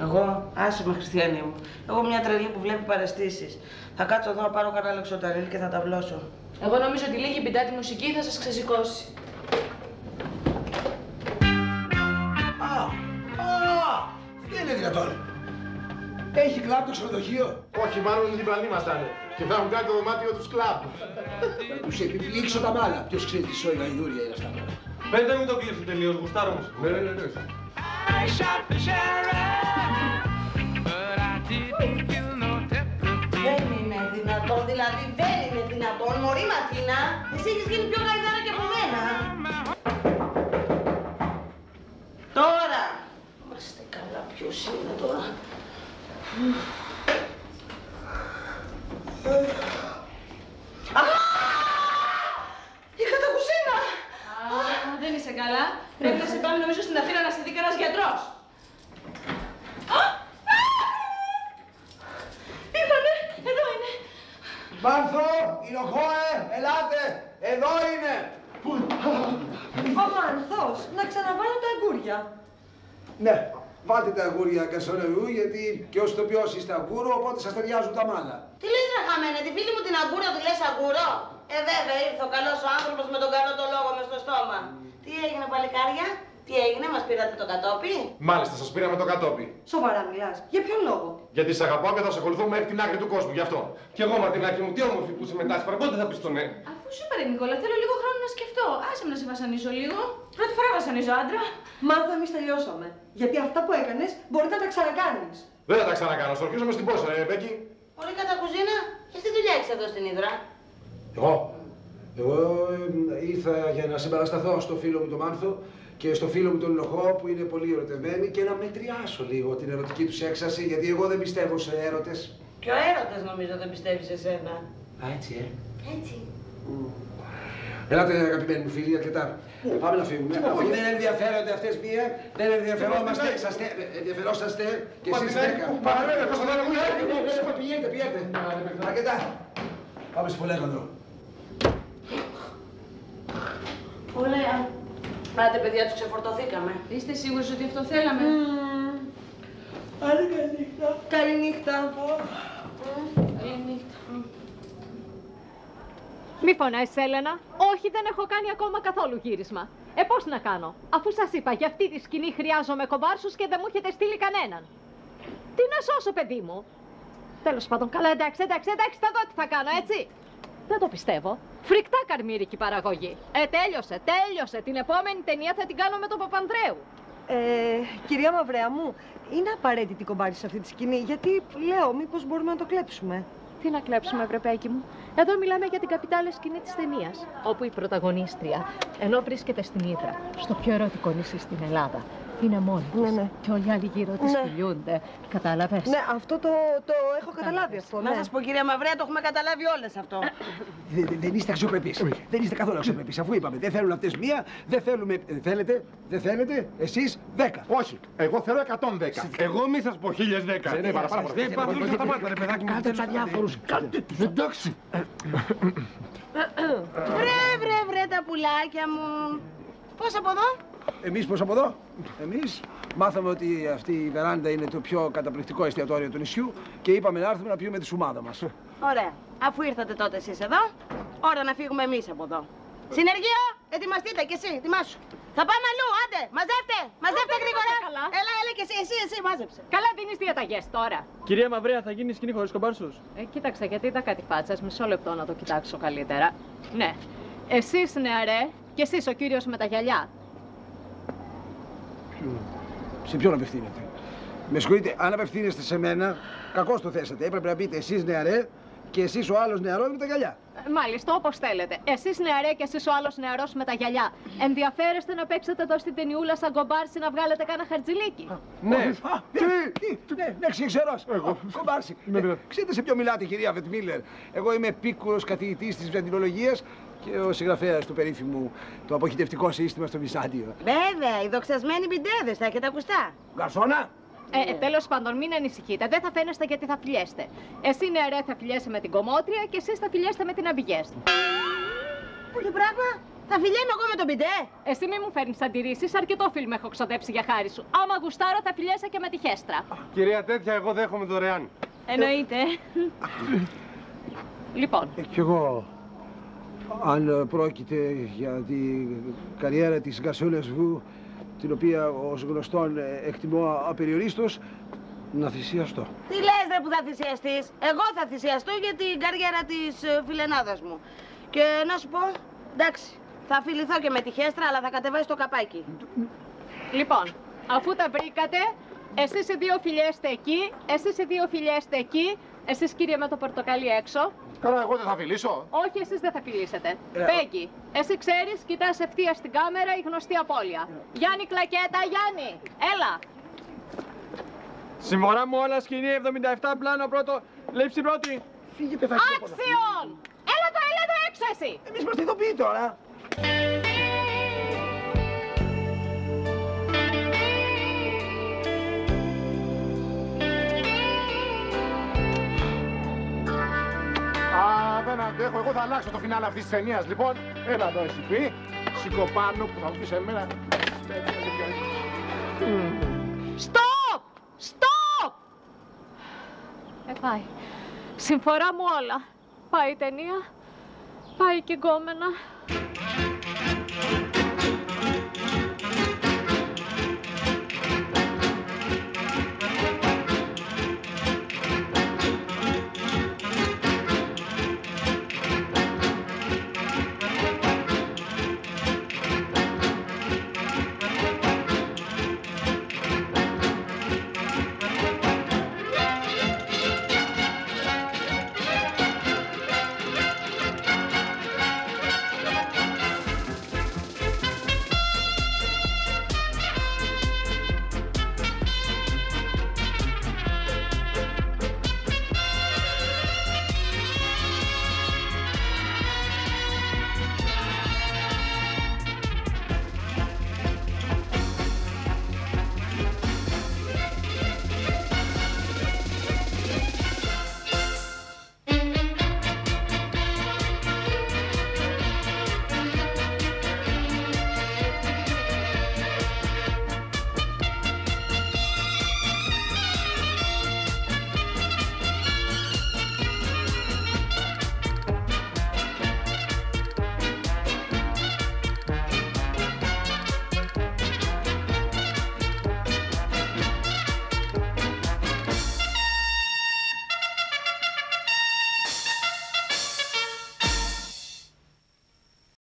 Εγώ, άσε με Χριστιανή μου. Εγώ μια τρελή που βλέπει παρεστήσεις. Θα κάτσω εδώ να πάρω κανένα λεξοταρίλ και θα τα βλώσω. Εγώ νομίζω ότι λίγη πιτάτη μουσική θα σας ξεσηκώσει. Α, α, δεν είναι δυνατόν; Έχει κλαμπ το ξενοδοχείο; Όχι, μάλλον οι διπλανοί μας ήταν. Και θα έχουν κάνει το δωμάτιο τους κλαμπ. Θα τους επιπλήξω τα μάλα. Ποιος ξέρει τι σόι γαϊδούρια είναι αυτά. Πέντε μην το κλείσουν τελείως, γουστάρω μου. Ναι, ναι, ναι. ναι. Δεν είναι δυνατόν, δηλαδή δεν είναι δυνατόν. Μωρή Ματίνα, εσύ έχεις γίνει πιο γαϊδάρα και από μένα. Τώρα. Είμαστε καλά, ποιος είναι τώρα. Α! Η κατακουσίνα! Α, δεν είσαι καλά. Πρέπει να σε πάμε νομίζω στην Αθήνα να σε δει κανένας γιατρός. Α! Α! Ήρθανε, εδώ είναι. Μάνθο, είναι ο Χόε, ελάτε, εδώ είναι. Ο Μανθός, να ξαναβάλω τα αγκούρια. Ναι, βάλτε τα αγούρια κασονεού γιατί και ως τοπιός είστε αγκούρο, οπότε σας ταιριάζουν τα μάλα. Τι λες ρε χαμένε, τη φίλη μου την αγκούρα τη λες αγκούρο; Ε βέβαια ήρθε ο καλός ο άνθρωπος με τον καλό το λόγο μες στο στόμα. Τι έγινε παλικάρια, τι έγινε, μας πήρατε το κατόπι; Μάλιστα, σας πήραμε το κατόπι. Σοβαρά μιλάς. Για ποιον λόγο; Γιατί σε αγαπάω και θα σε ακολουθώ μέχρι την άκρη του κόσμου, γι' αυτό. Κι εγώ, Ματινάκη μου, τι όμορφη που είσαι μετά, πότε θα πεις το ναι; Αφού σου είπα ρε Νικόλα, θέλω λίγο χρόνο να σκεφτώ. Άσε με να σε βασανίζω λίγο. Πρώτη φορά βασανίζω άντρα. Μάθω εμείς τελειώσαμε. Γιατί αυτά που έκανες μπορεί να τα ξανακάνεις. Δεν θα τα ξανακάνω, στο αρχίζομαι στην πόσα, ε, Μπέκη. Ωραία κατά κουζίνα, και τι δουλειά έχεις εδώ στην Ήδρα. Εγώ; Εγώ ε, ήρθα για να συμπαρασταθώ στο φίλο μου τον Μάνθο και στο φίλο μου τον Λοχό που είναι πολύ ερωτευμένοι και να μετριάσω λίγο την ερωτική τους έξαση γιατί εγώ δεν πιστεύω σε έρωτες. Και ο έρωτας νομίζω δεν πιστεύει σε σένα. Α, έτσι, ε. Έτσι. Ελάτε αγαπημένοι μου φίλοι, αρκετά. Πάμε να φύγουμε. Αφού δεν ενδιαφέρονται αυτές μία, δεν ενδιαφερόμαστε. Είσαστε, ενδιαφερόσαστε και εσείς δέκα. Παραμένετε, πώς θα τα λέμε, Ναι, ναι, ναι, Πηγαίνετε, πηγαίνετε. Αρκετά. Πάμε στο Πολέκονδρο. Ωραία. Άντε παιδιά, τους ξεφορτωθήκαμε. Είστε σίγουροι ότι αυτό θέλαμε; Άντε καληνύχτα. Καληνύχτα. Καληνύχτα. Μη φωνάζεις, Έλενα. Όχι, δεν έχω κάνει ακόμα καθόλου γύρισμα. Ε, πώς να κάνω, αφού σας είπα για αυτή τη σκηνή χρειάζομαι κομπάρσους και δεν μου έχετε στείλει κανέναν. Τι να σώσω, παιδί μου; Τέλος πάντων, καλά, εντάξει, εντάξει, εντάξει, θα δω τι θα κάνω, έτσι. Δεν το πιστεύω. Φρικτά καρμύρικη παραγωγή. Ε, τέλειωσε, τέλειωσε. Την επόμενη ταινία θα την κάνω με τον Παπανδρέου. Ε, κυρία Μαυρέα μου, είναι απαραίτητη η κομπάρη σε αυτή τη σκηνή, γιατί λέω μήπως μπορούμε να το κλέψουμε; Τι να κλέψουμε, βρεπέκι μου; Εδώ μιλάμε για την καπιτάλια σκηνή της ταινίας. Όπου η πρωταγωνίστρια, ενώ βρίσκεται στην Ήδρα, στο πιο ερωτικό νησί στην Ελλάδα, Είναι μόνη της. Ναι, ναι. Και όλοι οι άλλοι γύρω της Ναι. φιλιούνται. Κατάλαβες; Ναι, αυτό το, το έχω καταλάβει αυτό. Να Ναι. σας πω κυρία Μαυρέα, το έχουμε καταλάβει όλες αυτό. Δεν, δεν- δεν είστε αξιοπρεπείς. Δεν είστε καθόλου αξιοπρεπείς. Αφού είπαμε, δεν θέλουν αυτές μία, δεν θέλουμε. ε, Θέλετε, δεν θέλετε, εσείς δέκα. Όχι, εγώ θέλω 110. Εγώ μη σας πω 1010. Ναι, ναι, παραπάνω, Δεν παραπάνω. υπάρχουν στα μάτια, ρε παιδάκι μου. Κάντε του αδιάφορου. Κάντε τους. Εντάξει. Βρε, βρε, βρε τα πουλάκια μου. Πώς από εδώ; Εμείς πώς από εδώ; Εμείς μάθαμε ότι αυτή η βεράντα είναι το πιο καταπληκτικό εστιατόριο του νησιού και είπαμε να έρθουμε να πιούμε τη σουμάδα μας. Ωραία. Αφού ήρθατε τότε εσείς εδώ, ώρα να φύγουμε εμείς από εδώ. Συνεργείο, ετοιμαστείτε κι εσύ, ετοιμάσου. Θα πάμε αλλού, άντε, μαζεύτε, μαζεύτε γρήγορα. καλά. Έλα, έλα κι εσύ, εσύ, εσύ, μάζεψε. Καλά δίνεις διαταγές τώρα. Κυρία Μαυρέα, θα γίνει σκηνή χωρίς κομπάρσους; Ε, κοίταξε, γιατί είδα κάτι φάτσας. Μισό λεπτό να το κοιτάξω καλύτερα. Ναι. Εσείς νεαρέ και εσείς ο κύριος με τα γυαλιά. Σε ποιον απευθύνεται; Με συγχωρείτε, αν απευθύνεστε σε μένα, κακώς το θέσατε. Έπρεπε να πείτε εσείς νεαρέ και εσείς ο άλλος νεαρός με τα γυαλιά. Ε, Μάλιστα, όπως θέλετε. Εσείς νεαρέ και εσείς ο άλλος νεαρός με τα γυαλιά. Ενδιαφέρεστε να παίξετε εδώ στην ταινιούλα σαν κομπάρση να βγάλετε κάνα χαρτζηλίκι; Ναι. Α, τι, τι, ναι, ναι, ξεξερό. Εγώ. Κομπάρση. Ναι, ναι. Ε, Ξέρετε σε ποιο μιλάτε, κυρία Βετμίλερ. Εγώ είμαι επίκουρος καθηγητής της βεντινολογία και ο συγγραφέας του περίφημου το αποχητευτικό σύστημα στο Βυσάντιο. Βέβαια, οι δοξασμένοι μπιντέδες, θα έχετε ακουστά. Γκαρσόνα! Ε, ε, Τέλος πάντων, μην ανησυχείτε. Δεν θα φαίνεστε γιατί θα φιλιέστε. Εσύ νεαρέ θα φιλιέσαι με την κομμότρια και εσείς θα φιλιέστε με την αμπηγέ. Τι πράγμα, θα φιλιέμαι εγώ με τον μπιντέ. Εσύ μη μου φέρνεις αντιρρήσεις. Αρκετό φιλμ έχω ξοδέψει για χάρη σου. Άμα γουστάρω, θα φιλιέσαι και με τη χέστρα. Κυρία τέτοια, εγώ δέχομαι δωρεάν. Εννοείται. λοιπόν, Ε, Κι εγώ, αν ε, πρόκειται για την καριέρα της Γκασόλες Βου, την οποία ως γνωστόν ε, εκτιμώ απεριορίστως, να θυσιαστώ. Τι λες ρε που θα θυσιαστείς; Εγώ θα θυσιαστώ για την καριέρα της ε, φιλενάδας μου. Και να σου πω, εντάξει, θα φιληθώ και με τη χέστρα, αλλά θα κατεβάσει το καπάκι. λοιπόν, αφού τα βρήκατε, εσείς οι δύο φιλιέστε εκεί, εσείς οι δύο φιλιέστε εκεί, εσείς κύριε με το πορτοκαλί έξω. Καλά, εγώ δεν θα φιλήσω. Όχι, εσείς δεν θα φιλήσετε. Ε, Πέγγι, εσύ ξέρεις, κοιτάς ευθείας στην κάμερα η γνωστή απώλεια. Γιάννη Κλακέτα, Γιάννη, έλα. Συμφορά μου όλα σκηνή 77 πλάνο πρώτο. Λήψη πρώτη. Φύγε παιδάκι από εδώ. Άξιον! Έλα εδώ, έλα εδώ έξω εσύ. Εμείς είμαστε ηθοποιοί τώρα. Α, δεν αντέχω. Εγώ θα αλλάξω το φινάλ αυτής της ταινίας. Λοιπόν, έλα εδώ εσύ πει. Σηκώ πάνω που θα μου πεις σε μένα. Στοπ! Στοπ! Ε, πάει. Συμφορά μου όλα. Πάει η ταινία, πάει και η γκόμενα.